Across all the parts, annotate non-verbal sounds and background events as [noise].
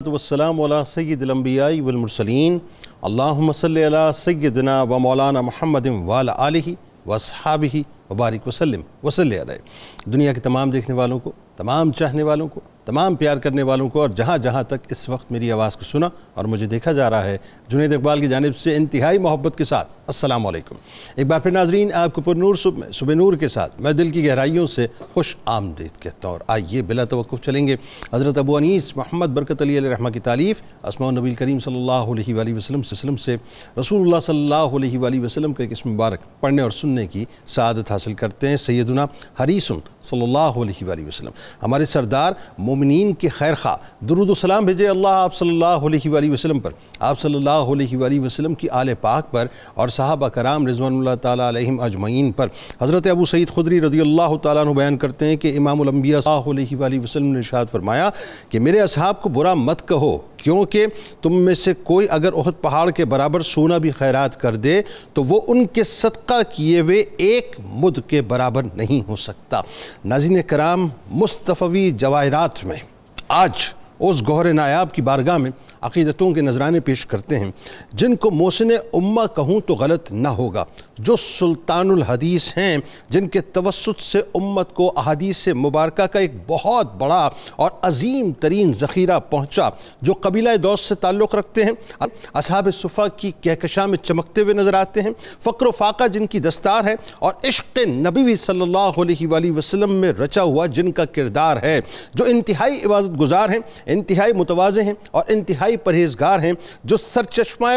वसलाम सैदलम्बियाई वलमरसलिन अल्लाहुम्म सैदना व मौलाना महमद वाला आलिहि वसहाबिहि वबारिक वसलम वसल दुनिया के तमाम देखने वालों को तमाम चाहने वालों को तमाम प्यार करने वालों को और जहाँ जहाँ तक इस वक्त मेरी आवाज़ को सुना और मुझे देखा जा रहा है, जुनेद इकबाल की जानब से इंतहाई मोहब्बत के साथ अस्सलाम एक बार फिर नाजरीन, आपको पुरनूर सुबह सुबह नूर के साथ मैं दिल की गहराइयों से खुश आमदीद कहता हूँ और आइए बिला तवक़ चलेंगे। हज़रत अबू अनीस मोहम्मद बरकत अली रहमा की तारीफ़ असमा नबी करीम सल्लल्लाहु वसलम वसलम से रसूल सल्लल्लाहु वसलम का एक मुबारक पढ़ने और सुनने की सआदत हासिल करते हैं। सैदुना हरीसन सल्लल्लाहु अलैहि वसल्लम। हमारे सरदार मोमिनीन के खैर खा दरुद सलाम भेजे अल्लाह आप सल्लल्लाहु अलैहि वसल्लम पर। आप सल्लल्लाहु अलैहि वसल्लम की आल पाक पर और साहबा कराम रिजवान तम अजमैन पर। हज़रत अबू सईद खुदरी रदी अल्लाह तु बयान करते हैं कि इमामबिया वसल्लम ने इशाद फरमाया कि मेरे असहाब को बुरा मत कहो, क्योंकि तुम में से कोई अगर उहद पहाड़ के बराबर सोना भी खैरात कर दे तो वो उनके सदका किए हुए एक मुद के बराबर नहीं हो सकता। नाजिन कराम मुस्तफ़ी जवाहरात में। आज उस गौर नायाब की बारगाह में अकीदतों के नजराने पेश करते हैं। जिनको मोसन उम्मा कहूँ तो गलत ना होगा। जो सुल्तानुल हदीस हैं, जिनके तवसत से उम्मत को अहदीस मुबारक का एक बहुत बड़ा और अजीम तरीन ज़ख़ीरा पहुँचा, जो कबीला दौस से ताल्लुक़ रखते हैं। असहाब सुफ़ा की कहकशा में चमकते हुए नज़र आते हैं। फ़क्र फ़ाका जिनकी दस्तार है और इश्क नबी सल्लल्लाहु वसलम में रचा हुआ जिनका किरदार है, जो इंतहाई इबादत गुजार हैं, इंतहाई मुतवाज़े हैं और इंतहाई परहेजगार हैं, जो सरचश्मा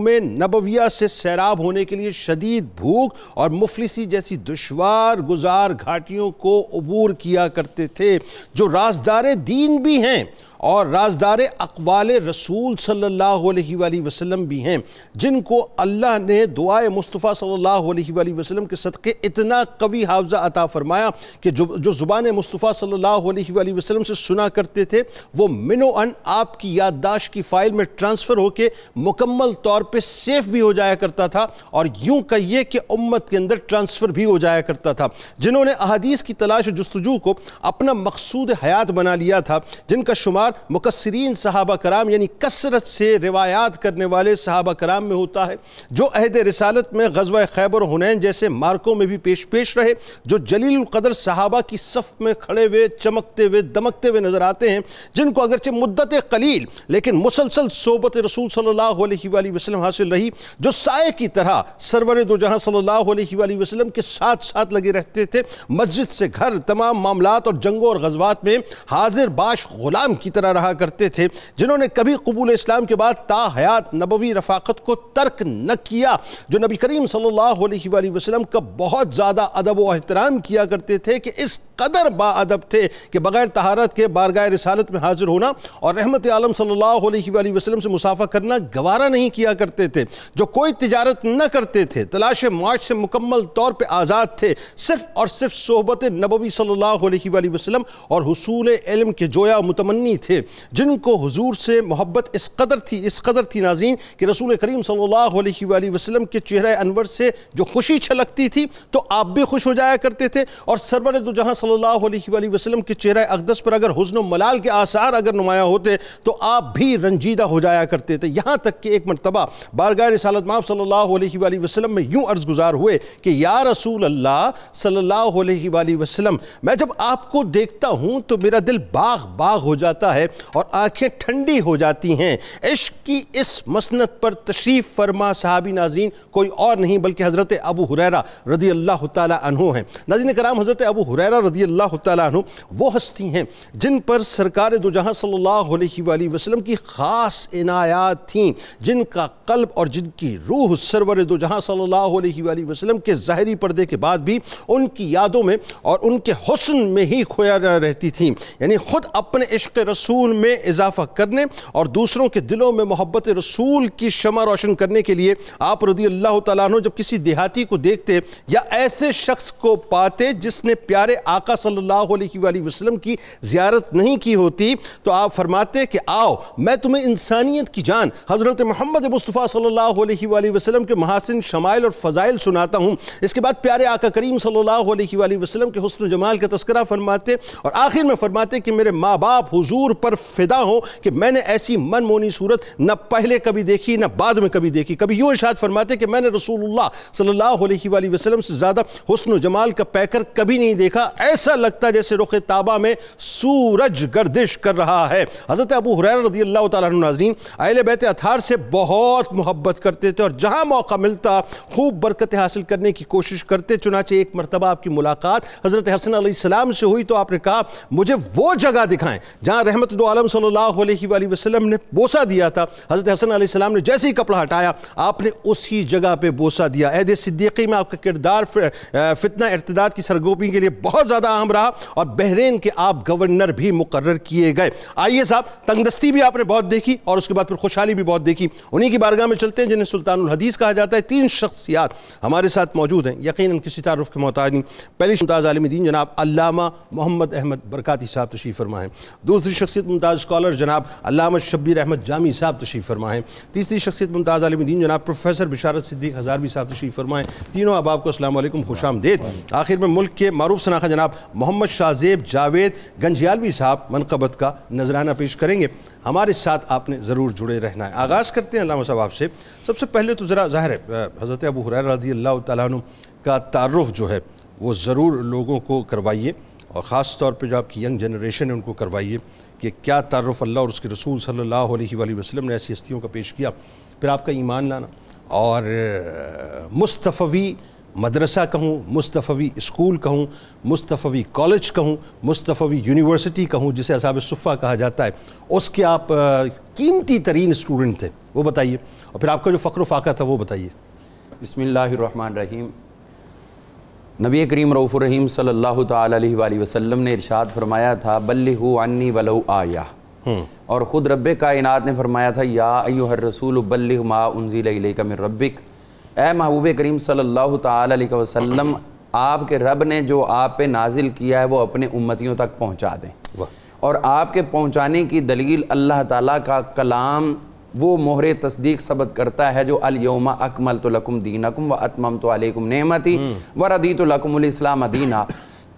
में नबविया से सैराब होने के लिए शदीद शदीद भूख और मुफलिसी जैसी दुशवार गुजार घाटियों को अबूर किया करते थे, जो राजदार दीन भी हैं और राजदार अकवाल रसूल अलैहि वसल्लम भी हैं, जिनको अल्लाह ने दुआए मुस्तफ़ा सल्लल्लाहु अलैहि वसल्लम के सदक़े इतना कवी हावजा अता फरमाया कि जो जो ज़ुबान मुस्तफ़ा सल्लल्लाहु अलैहि वसल्लम से सुना करते थे, वो मिनो अन आपकी याददाश्त की फ़ाइल में ट्रांसफ़र होकर मुकम्मल तौर पर सेफ़ भी हो जाया करता था और यूँ कहिए कि उम्मत के अंदर ट्रांसफ़र भी हो जाया करता था। जिन्होंने अहादीस की तलाश जस्तजू को अपना मकसूद हयात बना लिया था, जिनका शुमार शुमार मुकसरीन सहाबा कराम, यानी कसरत से रिवायात करने वाले सहाबा कराम में होता है, जो अहद रसालत में गजवा खैबर हुनैन जैसे मार्कों में भी पेश पेश रहे, जो जलील कदर सहाबा की सफ़ में खड़े हुए, चमकते हुए, दमकते हुए नज़र आते हैं, जिनको अगरचे मुद्दत कलील, लेकिन मुसलसल सोबत रसूल सल्लल्लाहु अलैहि वसल्लम हासिल रही, जो साय की तरह सरवर दो जहाँ सल्लल्लाहु अलैहि वसल्लम के साथ साथ लगे रहते थे, मस्जिद से घर, तमाम मामला और जंगों और गजबात में हाजिर बाश गुलाम की तरह तरह रहा करते थे, जिन्होंने कभी कबूल इस्लाम के बाद ता हयात नबवी रफ़ाकत को तर्क न किया, जो नबी करीम सल्लल्लाहु अलैहि वसल्लम का बहुत ज़्यादा अदब व एहतराम किया करते थे कि इस कदर बाअदब थे कि बग़ैर तहारत के बारगाह रसालत में हाजिर होना और रहमत आलम सल्लल्लाहु अलैहि वसल्लम से मुसाफा करना गवारा नहीं किया करते थे। जो कोई तजारत न करते थे तलाश माश से मुकम्मल तौर पर आज़ाद थे, सिर्फ़ और सिर्फ़ सोहबत नबवी सल्लल्लाहु अलैहि वसल्लम और हसूल इल्म के जोया मुतमनी थे। थे, जिनको हुजूर से मोहब्बत इस कदर थी, इस कदर थी नाजीन कि रसूल करीम सल्लल्लाहु अलैहि वसल्लम के चेहरे अनवर से जो खुशी छलकती थी तो आप भी खुश हो जाया करते थे। और सरवर जहाँ सल्लल्लाहु अलैहि वसल्लम के चेहरे अकदस पर अगर हुसन मलाल के आसार अगर नुमाया होते तो आप भी रंजीदा हो जाया करते थे। यहाँ तक कि एक मरतबा बारगाह रसालत माब सल्लल्लाहु अलैहि वसल्लम में यूँ अर्ज़ गुजार हुए कि, या रसूल अल्लाह सल्लल्लाहु अलैहि वसल्लम, मैं जब आपको देखता हूँ तो मेरा दिल बाग बाग हो जाता है। है और आँखें ठंडी हो जाती हैं। इश्क की इस मसनत पर तशरीफ़ फरमा साहबी नाजीन कोई और नहीं, बल्कि हज़रत अबू हुरैरा रदी अल्लाह तु हैं। नाजीन कराम, हज़रत अबू हुरैरा रदी अल्लाह तु वो हस्ती हैं जिन पर सरकार दो जहाँ सल्लल्लाहु अलैहि वसल्लम की ख़ास इनायात थी, जिनका कल्ब और जिनकी रूह सरवर दो जहाँ सल्लल्लाहु अलैहि वसल्लम के ज़ाहरी पर्दे के बाद भी उनकी यादों में और उनके हुस्न में ही खोया रहती थी। यानी ख़ुद अपने इश्क रसूल रसूल में इजाफा करने और दूसरों के दिलों में मोहब्बत रसूल की शमा रोशन करने के लिए आप रदी अल्लाह तु जब किसी देहाती को देखते या ऐसे शख्स को पाते जिसने प्यारे आका सल्लल्लाहु अलैहि की जियारत नहीं की होती तो आप फरमाते कि आओ, मैं तुम्हें इंसानियत की जान, हज़रत मोहम्मद मुस्तफ़ा सल्लल्लाहु अलैहि वसल्लम के महासिन शमाइल और फ़जाइल सुनाता हूँ। इसके बाद प्यारे आका करीम सल्लल्लाहु अलैहि वसल्लम के हुस्न जमाल का तस्करा फरमाते और आखिर में फरमाते कि मेरे माँ बाप हुजूर पर फिदा हो कि मैंने ऐसी मनमोनी सूरत न पहले कभी देखी, न बाद में कभी देखी। कभी यूँ इशाद फरमाते कि मैंने रसूलुल्लाह सल्लल्लाहु अलैहि वसल्लम से ज़्यादा हुस्न जमाल का पैकर कभी नहीं देखा। ऐसा लगता जैसे रुख ताबा में सूरज गर्दिश कर रहा है। हज़रत अबू हुरैरा रदी अल्लाह तजरीन अहल बैत अथार से बहुत मोहब्बत करते थे और जहाँ मौका मिलता, खूब बरकतें हासिल करने की कोशिश करते, चुनाचे एक मरतबा आपकी मुलाकात हज़रत हसन सलाम से हुई तो आपने कहा, मुझे वो जगह दिखाएँ जहाँ रहमत दो आलम सल्लल्लाहु अलैहि वसल्लम ने बोसा दिया था। हज़रत हसन सलाम ने जैसे ही कपड़ा हटाया, आपने उसी जगह पे बोसा दिया। अहद सिद्दीकी में आपका किरदार फितना इरतदाद की सरगोपी के लिए बहुत ज़्यादा अहम रहा और बहरीन के आप गवर्नर भी मुकर किए गए। आइए साहब, तंगदस्ती भी आपने बहुत देखी और उसके बाद फिर खुशहाली भी बहुत देखी। उन्हीं की बारगाह में चलते हैं जिन्हें सुल्तान हदीस कहा जाता है। तीन शख्सियात हमारे साथ मौजूद हैं। यकीन किसी तारुफ के मोहताज नहीं। पहली मुमताज़ आलमदीन जनाब अल्लामा मोहम्मद अहमद बरकती साहब तशीफ़ फरमा है दूसरी शख्सियत मुमताज़ स्कॉलर जनाब अल्लामा शब्बीर अहमद जामी साहब तशीफ़ फरमा है तीसरी शख्सियत मुमताज़ आलमदीन जनाब प्रोफेसर बिशारत सिद्दीक हज़ारवी साहब तशीफ़ फरमाएँ। तीनों अहबाब को असल खुश आमदेद। आखिर में मुल्क के मरूफ सनाखा जनाब मोहम्मद शाहजेब जावेद गंजियालवी साहब मनकबत का नजराना पेश करेंगे। हमारे साथ आपने ज़रूर जुड़े रहना है। आगाज़ करते हैं अल्लाह साहब आपसे। सबसे पहले तो ज़रा ज़ाहिर है हज़रत अबू हुरैर रदी अल्लाह तु का तारफ़ जो है, वो ज़रूर लोगों को करवाइए। और ख़ास तौर पर जो आपकी यंग जनरेशन है, उनको करवाइए कि क्या तारुफ अल्लाह और उसके रसूल सल्लल्लाहु अलैहि वसल्लम ने ऐसी हस्तियों का पेश किया। फिर आपका ईमान लाना। और मुस्तफ़वी मदरसा कहूँ, मुस्तफ़वी स्कूल कहूँ, मुस्तफ़वी कॉलेज कहूँ, मुस्तफ़वी यूनिवर्सिटी कहूँ, जिसे असाब सुफ़ा कहा जाता है, उसके आप कीमती तरीन स्टूडेंट थे, वो बताइए। और फिर आपका जो फ़ख्र फ़ाका था, वो बताइए। बसमीम नबी करीम रऊफ़ुररहीम सल्लल्लाहु अलैहि वसल्लम ने इरशाद फरमाया था बल्लिहु अन्नी वलऊ आया। हम्म। और ख़ुद रब कायनात ने फरमाया था या अय्युहर रसूल बल्लिग मा उनजिल का मिर रब्बिक। ए महबूब करीम सल्लल्लाहु अलैहि वसल्लम आपके रब ने जो आप पे नाजिल किया है वो अपने उम्मतियों तक पहुँचा दें। और आपके पहुँचाने की दलील अल्लाह ताला का कलाम वो मोहर तस्दीक सबत करता है जो अलयोमा अकमल तो लकुम दीन अकुम व अतमम तो अलकुम नेमती हम्म। व रदी तो लकुमस्लाम दीना।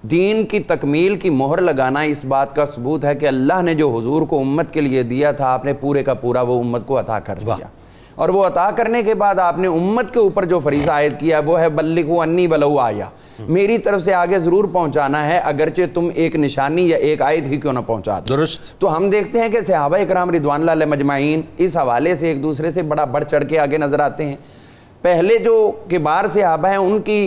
दीन की तकमील की मोहर लगाना इस बात का सबूत है कि अल्लाह ने जो हुजूर को उम्मत के लिए दिया था आपने पूरे का पूरा वो उम्मत को अता कर दिया। और वो अता करने के बाद आपने उम्मत के ऊपर जो फरीजा आयद किया वो है बल्लिक अन्नी बलऊ आया। मेरी तरफ़ से आगे ज़रूर पहुंचाना है अगरचे तुम एक निशानी या एक आयत ही क्यों ना पहुँचा दुरुस्त। तो हम देखते हैं कि सहाबा इकराम रिदवान मजमाइन इस हवाले से एक दूसरे से बड़ा बढ़ चढ़ के आगे नज़र आते हैं। पहले जो किबार सहाबा हैं उनकी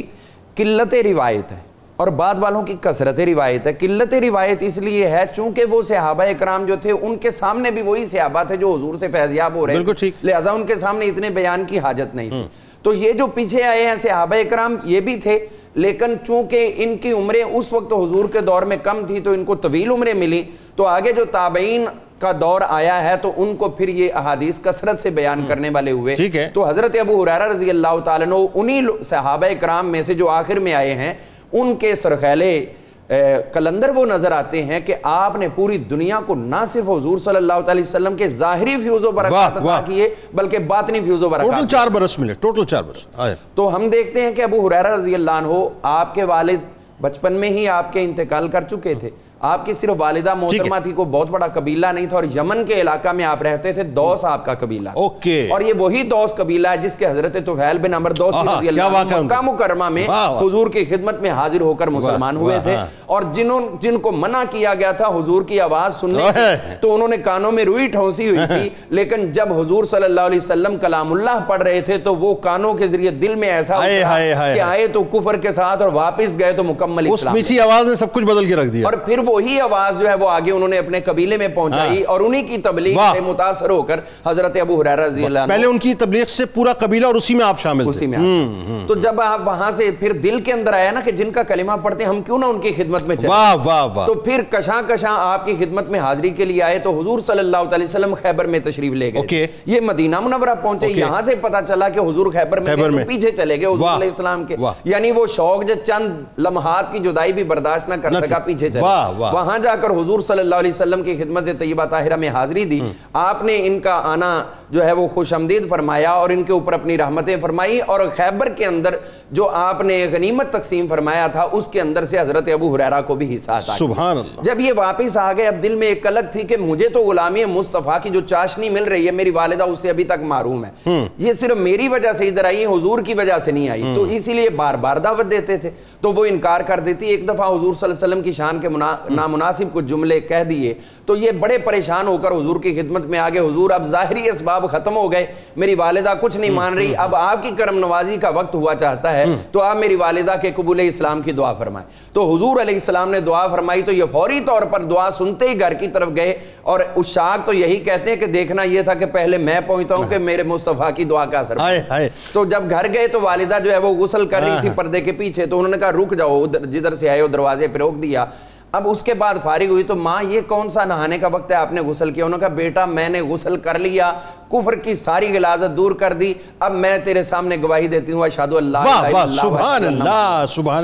किल्लत रिवायत है। और बाद वालों की कसरत रिवायत है किल्लत रिवायत इसलिए है चूँकि वो सहाबा इकराम जो थे उनके सामने भी वही सहाबा थे जो हजूर से फैजियाब हो रहे हैं। लिहाजा उनके सामने इतने बयान की हाजत नहीं थी। हम्म। तो ये जो पीछे आए हैं सहाबा इकराम ये भी थे लेकिन चूँकि इनकी उम्रें उस वक्त हजूर के दौर में कम थी तो इनको तवील उम्रें मिली। तो आगे जो ताबईन का दौर आया है तो उनको फिर ये अहादीस कसरत से बयान हम्म। करने वाले हुए। ठीक है। तो हज़रत अबू हुरारा रज़ी अल्लाह उन्हीं सहाबा कराम में से जो आखिर में आए हैं उनके सरखैले कलंदर वो नज़र आते हैं कि आपने पूरी दुनिया को ना सिर्फ़ हजूर सल्लल्लाहु अलैहि वसल्लम के ज़ाहरी फ्यूजो बरकत किए बल्कि बातनी फ्यूजो बरकत चार बरस मिले टोटल चार बरस। तो हम देखते हैं कि अबू हुरैरा रज़ी अल्लाह हो आपके वालिद बचपन में ही आपके इंतकाल कर चुके थे। आपकी सिर्फ़ वालिदा मोहतरमा थी को बहुत बड़ा कबीला नहीं था और यमन के इलाका में आप रहते थे दौस आपका कबीला। ओके। और ये वही दौस कबीला है जिसके हज़रत तुफैल बिन अमर दौस मुकरमा में हुजूर की खिदमत में हाजिर होकर मुसलमान हुए थे। हाँ। और जिन्हों जिनको मना किया गया था हुजूर की आवाज़ सुनने तो उन्होंने कानों में रुई ठोंसी हुई थी। [laughs] लेकिन जब हुजूर सल्लल्लाहु अलैहि वसल्लम कलामुल्लाह पढ़ रहे थे तो वो कानों के ज़रिए दिल में ऐसा कि आए तो कुफर के साथ और वापिस गए तो मुकम्मल उस मीठी आवाज़ ने सब कुछ बदल के रख दिया। और फिर वही आवाज़ जो है वो आगे उन्होंने अपने कबीले में पहुंचाई हाँ। और उन्हीं की तबलीग से मुतासर होकर हज़रत अबू हुरैरा पहले उनकी तबलीग से पूरा कबीला और उसी में आप शामिल उसी में हम्म, हम्म। तो जब आप वहाँ से फिर दिल के अंदर आया ना कि जिनका कलिमा पढ़ते हम क्यों ना उनकी खिदमत में वाह वाह वाह। तो फिर कशा कशा आपकी खिदमत में हाजिरी के लिए आए तो हजूर सल्लल्लाहु अलैहि वसल्लम खैबर में तशरीफ़ ले गए। ये मदीना मुनवरा पहुँचे यहाँ से पता चला कि हुजूर खैबर में तो पीछे चले गए हजूर इस्लाम के। यानी वो शौक जो चंद लम्हात की जुदाई भी बर्दाश्त ना कर सका पीछे चले। वाह। जाकर हुजूर सल्लल्लाहु अलैहि वसल्लम की खिदमत तय्यबा ताहिरा में हाजिरी दी। आपने इनका आना जो है वो खुश आमदीद फरमाया और इनके ऊपर अपनी रहमतें फरमाई और खैबर के अंदर जो आपने गनीमत तकसीम फरमाया था उसके अंदर से हज़रत अबू हुरैरा को भी हिस्सा था जब ये वापस आ गए अब दिल में एक कलक थी कि मुझे तो गुलामी मुस्तफ़ा की जो चाशनी मिल रही है मेरी वालदा उससे अभी तक मारूम है। ये सिर्फ़ मेरी वजह से इधर आई हुजूर की वजह से नहीं आई। तो इसीलिए बार बार दावत देते थे। तो वो इनकार कर देती। एक दफ़ा हजूर वसल्लम की शान के मुना, नामुनासिब कुछ जुमले कह दिए। तो ये बड़े परेशान होकर हुजूर की खिदमत में आ गए। हुजूर अब जाहिरी इसबाब खत्म हो गए। मेरी वालिदा कुछ नहीं मान रही। अब आपकी करम नवाजी का वक्त हुआ चाहता है तो आप मेरी वालिदा के कबूल इस्लाम की दुआ फरमाएँ। तो हुजूर अलैहिस्सलाम ने दुआ फरमाई तो ये फौरी तौर पर दुआ सुनते ही घर की तरफ़ गए। और उस शाख तो यही कहते हैं कि देखना यह था कि पहले मैं पहुँचता हूँ कि मेरे मुस्तफ़ा की दुआ का असर तो जब घर गए तो वालिदा जो है वो गुसल कर रही थी पर्दे के पीछे। तो उन्होंने कहा रुक जाओ जिधर से आए हो दरवाजे पे रोक दिया। अब उसके बाद फारिग हुई तो माँ ये कौन सा नहाने का वक्त है? आपने गुसल किया। उन्होंने कहा बेटा मैंने गुसल कर लिया। कुफर की सारी गिलाजत दूर कर दी। अब मैं तेरे सामने गवाही देती हूँ अशादु अल्लाह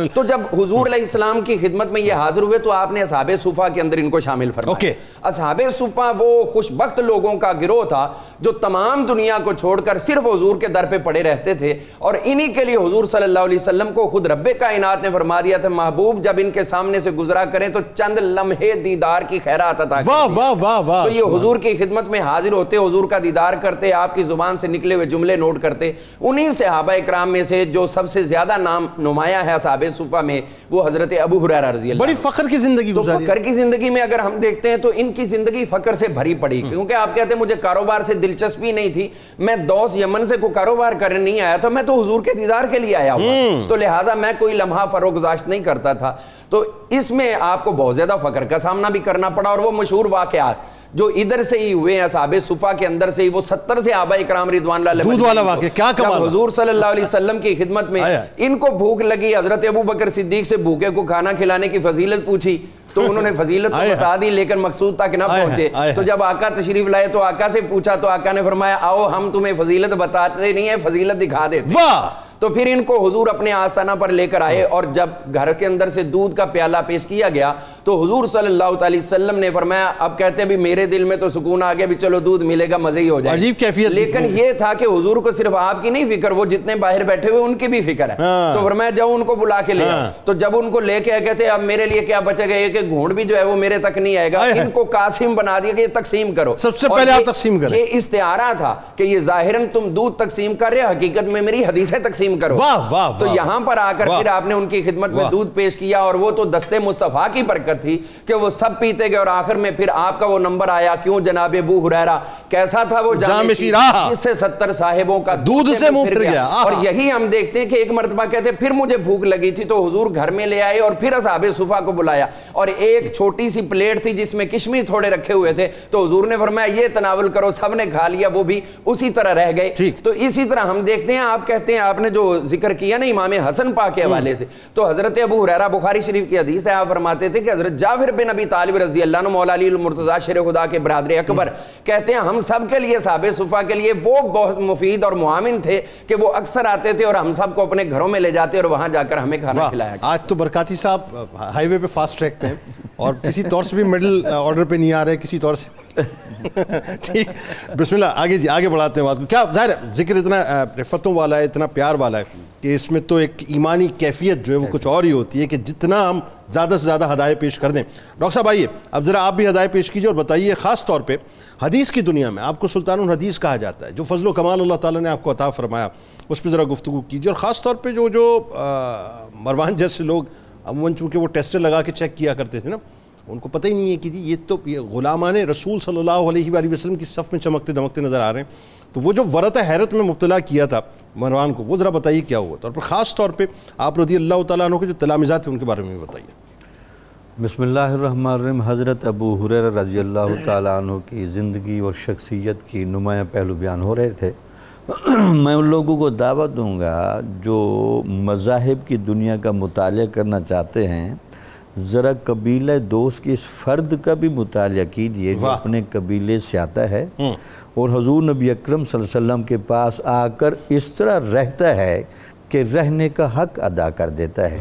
तो जब हुजूर इस्लाम की खिदमत में ये हाजिर हुए तो आपने असहाब सुफा के अंदर इनको शामिल फरमाया। असहाब सुफा वो खुशबख्त लोगों का गिरोह था जो तमाम दुनिया को छोड़कर सिर्फ़ हजूर के दर पे पड़े रहते थे। और इन्हीं के लिए हजूर सल्लल्लाहु अलैहि वसल्लम को खुद रब्बे कायनात ने फरमा दिया था महबूब जब इनके सामने से गुजरा करें तो चंद लम्हे दीदार की खैरात अता वाह वाह वाह वाह तो ये हुजूर की खिदमत में हाजिर होते हुजूर का दीदार करते आपकी ज़ुबान से निकले हुए जुमले नोट करते उन्हीं सहाबा इकराम में से जो सबसे ज़्यादा नाम नुमाया है साहब सुफा में वो हज़रत अबू हुरैरा रज़ी बड़ी फख्र की ज़िंदगी तो फकर की ज़िंदगी में अगर हम देखते हैं तो इनकी ज़िंदगी फकर से भरी पड़ी क्योंकि आप कहते हैं मुझे कारोबार से दिलचस्पी नहीं थी मैं दोस्त यमन से कोई कारोबार करने नहीं आया था मैं तो हुजूर के दीदार के लिए आया हुआ। तो लिहाजा मैं कोई लम्हा फरोगजाश्त नहीं करता था। तो इसमें आपको बहुत ज़्यादा फकर का सामना भी करना पड़ा और वो मशहूर वाकयात जो इधर से ही हुए हैं साहब सुफा के अंदर से ही वो सत्तर से आबा इकराम रिदवान दूध वाला वाकया, क्या कमाल है। सल्लल्लाहु अलैहि वसल्लम की खिदमत में इनको भूख लगी हज़रत अबू बकर सिद्दीक से भूखे को खाना खिलाने की फजीलत पूछी तो उन्होंने फजीलत तो बता दी लेकिन मकसूद तक ना पहुँचे। तो जब आका तशरीफ़ लाए तो आका से पूछा तो आका ने फरमाया आओ हम तुम्हें फजीलत बताते नहीं है फजीलत दिखा देते वाह! तो फिर इनको हुजूर अपने आस्थाना पर लेकर आए और जब घर के अंदर से दूध का प्याला पेश किया गया तो हुजूर सल्लल्लाहु अलैहि वसल्लम ने फरमाया अब कहते भी मेरे दिल में तो सुकून आ गया भी चलो दूध मिलेगा मज़े ही हो जाए अजीब कैफियत लेकिन। ये था कि हुजूर को सिर्फ़ आपकी नहीं फ़िक्र वो जितने बाहर बैठे हुए उनकी भी फ़िक्र है हाँ। तो फरमाया जाओ उनको बुला के ले हाँ। तो जब उनको लेके आए कहते अब मेरे लिए क्या बचेगा एक एक घूंड भी जो है वो मेरे तक नहीं आएगा आए इनको कासिम बना दिया कि तकसीम करो सबसे पहले आप तकसीम करें। ये इस्तेआरा था कि ये जाहिरन तुम दूध तकसीम कर रहे हो हकीकत में मेरी हदीसें तकसीम करो। वाह, वाह, तो। यहाँ पर आकर फिर आपने उनकी खिदमत में दूध पेश किया और वो तो दस्ते मुस्तफ़ा की बरकत थी कि वो सब पीते गए और आखिर में फिर आपका वो नंबर आया क्यों जनाब अबू हुरैरा? कैसा था वो। जिससे सत्तर साहिबों का दूध से मुँह फिर गया। और यही हम देखते हैं कि एक मरतबा कहते फिर मुझे भूख लगी थी तो हुजूर घर में ले आए और फिर असहाब सुफा को बुलाया। और एक छोटी सी प्लेट थी जिसमें किशमिश थोड़े रखे हुए थे तो हुजूर ने फरमाया ये तनावल करो सबने खा लिया वो भी उसी तरह रह गए। तो इसी तरह हम देखते हैं आप कहते हैं आपने जो ज़िक्र किया ना इमाम हसन पा के हवाले से तो हज़रत अबू हुरैरा बुखारी शरीफ की हदीस है आप फरमाते थे कि हज़रत जाफिर बिन अबी तालिब रज़ी अल्लाह अन्हु मौला अली मुर्तजा शेर खुदा के बरादर अकबर कहते हैं हम सब के लिए साहब सुफा के लिए वो बहुत मुफीद और मुआमिन थे कि वो अक्सर आते थे और हम सबको अपने घरों में ले जाते और वहाँ जाकर हमें खाना खिलाया आज तो बरकाती साहब हाईवे पे फास्ट ट्रैक पे और किसी [laughs] तौर से भी मिडिल ऑर्डर पे नहीं आ रहे किसी तौर से [laughs] ठीक। बिस्मिल्लाह, आगे जी, आगे बढ़ाते हैं बात को। क्या ज़ाहिर है, ज़िक्र इतना रिफतों वाला है, इतना प्यार वाला है कि इसमें तो एक ईमानी कैफियत जो है वो कुछ और ही होती है कि जितना हम ज़्यादा से ज़्यादा हदायत पेश कर दें। डॉक्टर साहब, आइए, अब ज़रा आप भी हदायत पेश कीजिए और बताइए, ख़ास तौर पर हदीस की दुनिया में आपको सुल्तान हदीस कहा जाता है, जो फजल कमाल अल्लाह ताला ने आपको अता फरमाया, उस पर ज़रा गुफ्तु कीजिए। और ख़ास तौर पर जो जो मरवान जैसे लोग अमूमन चूँकि वो टेस्टर लगा के चेक किया करते थे ना उनको पता ही नहीं है कि ये तो ये गुलामान रसूल सल्लल्लाहु अलैहि की सफ़ में चमकते दमकते नज़र आ रहे हैं। तो वो जो वरत हैरत में मुब्तला किया था मरवान को, वो ज़रा बताइए क्या हुआ था? और ख़ास तौर पर आप रदी अल्लाह अन्हु के जो तलामिज़ा थे उनके बारे में भी बताइए। बिस्मिल्लाहिर्रहमानिर्रहीम। हज़रत अबू हुरैरा रज़ी अल्लाह अन्हु की ज़िंदगी और शख्सियत की नुमाया पहलू बयान हो रहे थे। [clears throat] मैं उन लोगों को दावत दूँगा जो मज़ाहब की दुनिया का मुताल करना चाहते हैं। ज़रा कबीला दोस्त के इस फ़र्द का भी मुताल कीजिए जो अपने कबीले से आता है और हजूर नबी अक्रम वसल्लम के पास आकर इस तरह रहता है कि रहने का हक अदा कर देता है।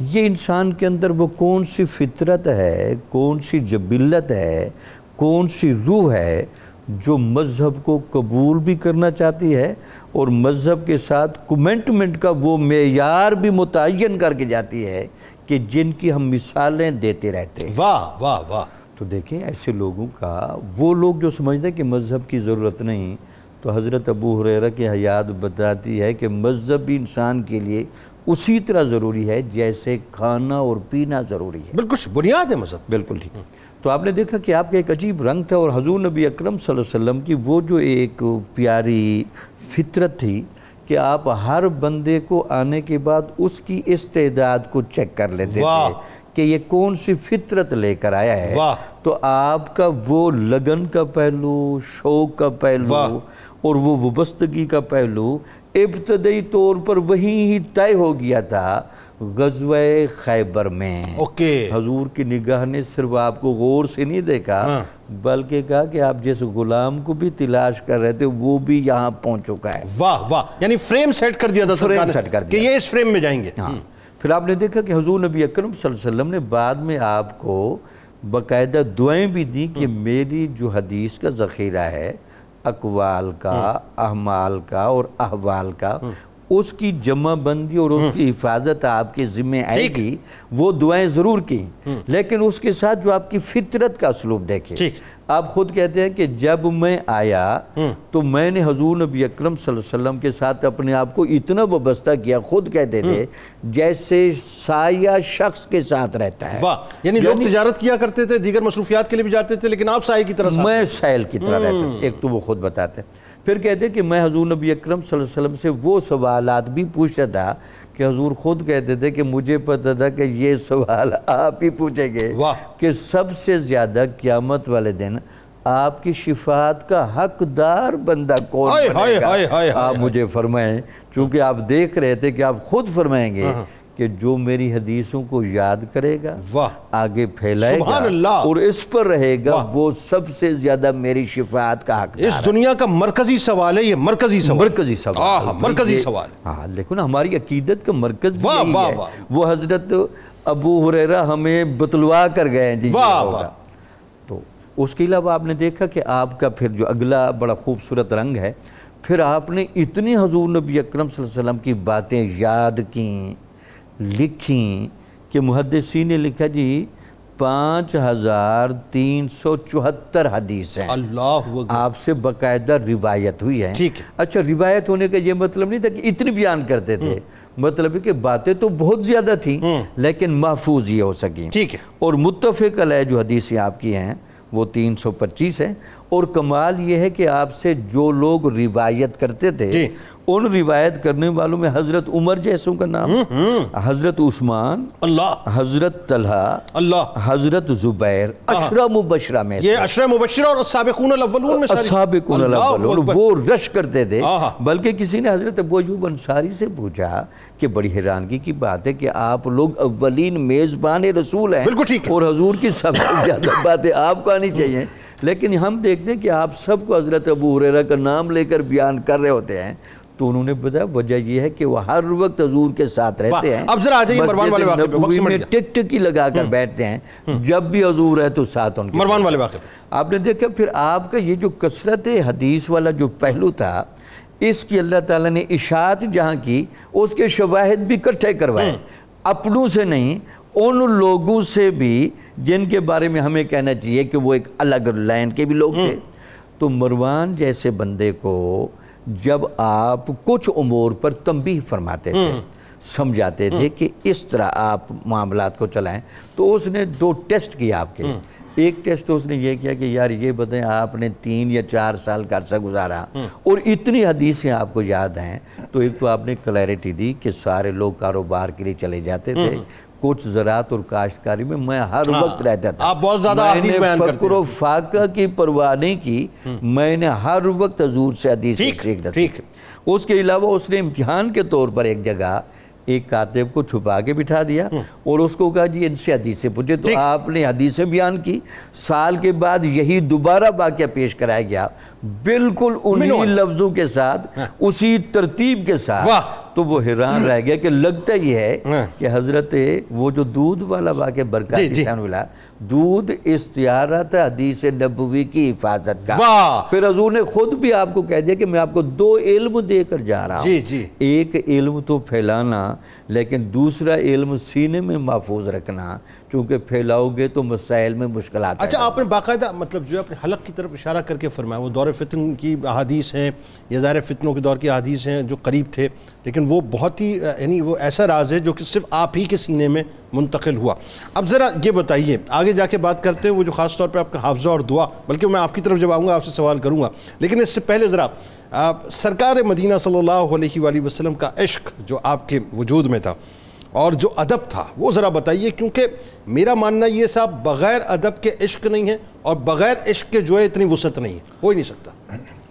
ये इंसान के अंदर वो कौन सी फितरत है कौन सी जबिलत है कौन सी रूह है जो मज़हब को कबूल भी करना चाहती है और मज़हब के साथ कमेंटमेंट का वो मैार भी मुतन करके जाती है कि जिनकी हम मिसालें देते रहते हैं। वाह वाह वाह। तो देखें ऐसे लोगों का वो लोग जो समझते हैं कि मज़हब की ज़रूरत नहीं तो हज़रत अबू हुरैरा की हयात बताती है कि मज़हब भी इंसान के लिए उसी तरह ज़रूरी है जैसे खाना और पीना ज़रूरी है। बिल्कुल बुनियाद है मज़हब। बिल्कुल ठीक। तो आपने देखा कि आपका एक अजीब रंग था और हजूर नबी अकरम सल्लल्लाहु अलैहि वसल्लम की वो जो एक प्यारी फितरत थी कि आप हर बंदे को आने के बाद उसकी इस्तेदाद को चेक कर लेते। थे कि ये कौन सी फितरत लेकर आया है। तो आपका वो लगन का पहलू शौक का पहलू और वो वबस्तगी का पहलू इब्तदी तौर पर वहीं ही तय हो गया था गजव खैबर में। ओके। हजूर की निगाह ने सिर्फ़ आपको गौर से नहीं देखा हाँ। बल्कि कहा कि आप जिस गुलाम को भी तलाश कर रहे थे वो भी यहाँ पहुँच चुका है। वाह वाह। यानी फ्रेम सेट कर दिया था फ्रेम सेट कर कि दिया। ये इस फ्रेम में जाएँगे। हाँ। फिर आपने देखा कि हजूर नबी अकरम वसल्लम ने बाद में आपको बाकायदा दुआएँ भी दी कि मेरी जो हदीस का ज़ख़ीरा है अकवाल का अहमाल का और अहवाल का उसकी जमा बंदी और उसकी हिफाजत आपके ज़िम्मे आएगी वो दुआएँ ज़रूर की। लेकिन उसके साथ जो आपकी फितरत का असलूब देखें। आप खुद कहते हैं कि जब मैं आया तो मैंने हजूर नबी अक्रम वसल्लम के साथ अपने आप को इतना वाबस्ता किया खुद कहते थे जैसे साया शख्स के साथ रहता है। वाह यानी लोग तिजारत किया करते थे दीगर मसरूफियात के लिए भी जाते थे लेकिन आप साए की तरह मैं सैल की तरह रहता एक तो वो खुद बताते फिर कहते कि मैं हजूर नबी अकरम सल्लल्लाहु अलैहि वसल्लम से वो सवालात भी पूछता था कि हजूर खुद कहते थे कि मुझे पता था कि ये सवाल आप ही पूछेंगे कि सबसे ज़्यादा क़्यामत वाले दिन आपकी शिफात का हकदार बंदा कौन हाय, हाय, हाय, हाय, आप मुझे फरमाएँ चूँकि आप देख रहे थे कि आप खुद फरमाएँगे हाँ, कि जो मेरी हदीसों को याद करेगा वाह। आगे फैलाएगा और इस पर रहेगा वो सबसे ज़्यादा मेरी शिफात का हक इस दुनिया का मरकजी सवाल है ये मरकजी सवाल। मरकजी सवाल। आहा, मरकजी सवाल। हाँ देखो ना हमारी अकीदत का मरकज वाह, वाह। वाह। वो हज़रत अबू हुरैरा हमें बतलवा कर गए जी वाह, वाह। तो उसके अलावा आपने देखा कि आपका फिर जो अगला बड़ा खूबसूरत रंग है फिर आपने इतनी हजूर नबी अकरम वसल्लम की बातें याद की। लिखी कि मुहदसी ने लिखा जी पाँच हज़ार तीन सौ चौहत्तर हदीस हैं। अल्लाह आपसे बाकायदा रिवायत हुई है। ठीक है। अच्छा रिवायत होने का ये मतलब नहीं था कि इतनी बयान करते थे। मतलब है कि बातें तो बहुत ज़्यादा थी लेकिन महफूज ये हो सकी। ठीक है। और अलह जो हदीसें आपकी हैं वो 325 है। और कमाल ये है कि आपसे जो लोग रिवायत करते थे उन रिवायत करने वालों में हज़रत उमर जैसों का नाम हज़रत उस्मान अल्लाह। हज़रत तलहा अल्लाह। हज़रत ज़ुबैर अशरा मुबशरा में ये अशर मुबशर और साबिकून अव्वलून में अल-अव्वलून, वो रश करते थे। बल्कि किसी ने हज़रत अबू अयूब अंसारी से पूछा कि बड़ी हैरानगी की बात है कि आप लोग अव्वलीन मेज़बान रसूल हैं बिल्कुल ठीक है। और हजूर की सबसे ज़्यादा बातें आपको आनी चाहिए। लेकिन हम देखते हैं कि आप सबको हज़रत अबू हुरैरा का नाम लेकर बयान कर रहे होते हैं तो उन्होंने बताया वजह यह है कि वह हर वक्त हजूर के साथ रहते हैं। अब जरा आ जाइए मरवान वाले वाक़े में लगा कर बैठते हैं जब भी हजूर है तो साथ उनके मरवान वाले वाक़े आपने देखा फिर आपका ये जो कसरत हदीस वाला जो पहलू था इसकी अल्लाह ताला ने इशात जहाँ की उसके शवाहिद भी इकट्ठे करवाए। अपनों से नहीं उन लोगों से भी जिनके बारे में हमें कहना चाहिए कि वो एक अलग लाइन के भी लोग थे। तो मरवान जैसे बंदे को जब आप कुछ उमूर पर तंबीह फरमाते थे समझाते थे कि इस तरह आप मामला को चलाएँ तो उसने दो टेस्ट किए आपके। एक टेस्ट तो उसने ये किया कि यार ये बताएँ आपने तीन या चार साल का अरसा गुजारा। और इतनी हदीसें आपको याद हैं तो एक तो आपने क्लैरिटी दी कि सारे लोग कारोबार के लिए चले जाते थे। कुछ ज़रात और काश्तकारी में मैं हर हाँ, वक्त रहता था। आप बहुत ज़्यादा बयान करते फक्र व फाका की परवाह नहीं की मैंने हर वक्त हजूर से हदीस सीखना ठीक। उसके अलावा उसने इम्तिहान के तौर पर एक जगह एक कातिब को छुपा के बिठा दिया और उसको कहा जी इनसे हदीसें पूछे। तो। आपने हदीसें बयान की। साल के बाद यही दोबारा वाक्य पेश कराया गया। बिल्कुल उन्हीं लफ्जों के साथ उसी तरतीब के साथ। तो वो हैरान रह गया कि लगता ही है हाँ। कि हज़रत वो जो दूध वाला वाक्य बरकत मिला दूध इस्तियारत हदीस नबवी की हिफाजत का। वाह। फिर हजूर ने खुद भी आपको कह दिया कि मैं आपको दो इल्म देकर जा रहा हूँ। जी, जी। एक इल्म तो फैलाना लेकिन दूसरा इल्म सीने में महफूज रखना क्योंकि फैलाओगे तो मसाइल में मुश्किल अच्छा आपने बाकायदा मतलब जो है अपने हलक की तरफ़ इशारा करके फरमाया वो दौर फितन की अदीस हैं या ज़ाहिर फितनों के दौर की अदीस हैं जो करीब थे लेकिन वो बहुत ही यानी वो ऐसा राज है जो कि सिर्फ़ आप ही के सीने में मुंतकिल हुआ। अब ज़रा ये बताइए आगे जाके बात करते हैं वो जो ख़ास तौर पर आपका हाफजा और दुआ, बल्कि मैं आपकी तरफ़ जब आऊँगा, आपसे सवाल करूँगा। लेकिन इससे पहले ज़रा, आप सरकार मदीना सल्लल्लाहु अलैहि वसल्लम का इश्क जो आपके वजूद में था और जो अदब था, वो ज़रा बताइए, क्योंकि मेरा मानना ये साहब, बग़ैर अदब के इश्क नहीं है और बग़ैर इश्क के जो है इतनी वसत नहीं है, हो ही नहीं सकता।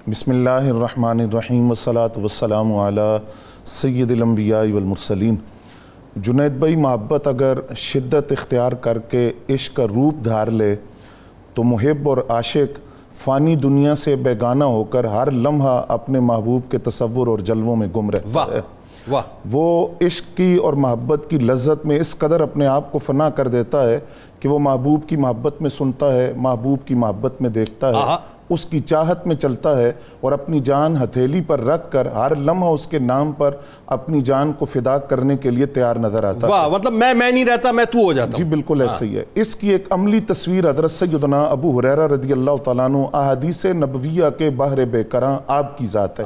बिसमीम वसलात वसलाम सैदलम्बिया वलमरसलिन जुनैद भाई मोहब्बत अगर शिद्दत इख्तियार करके इश्क का रूप धार ले तो मुहिब और आशिक फ़ानी दुनिया से बेगाना होकर हर लम्हा अपने महबूब के तसव्वुर और जलवों में गुम रहता वाह है। वाह। वो इश्क की और मोहब्बत की लज्जत में इस कदर अपने आप को फना कर देता है कि वो महबूब की मोहब्बत में सुनता है महबूब की मोहब्बत में देखता है। उसकी चाहत में चलता है और अपनी जान हथेली पर रख कर हर लम्हा उसके नाम पर अपनी जान को फिदा करने के लिए तैयार नज़र आता है। वाह मतलब मैं मैं नहीं रहता मैं तू हो जाता जी हूँ। बिल्कुल ऐसे ही है। इसकी एक अमली तस्वीर हज़रत सैदना अबू हुरैरा रदी अल्लाह तआला अहादीस नबविया के बहर बेकरा आपकी ज़ात है।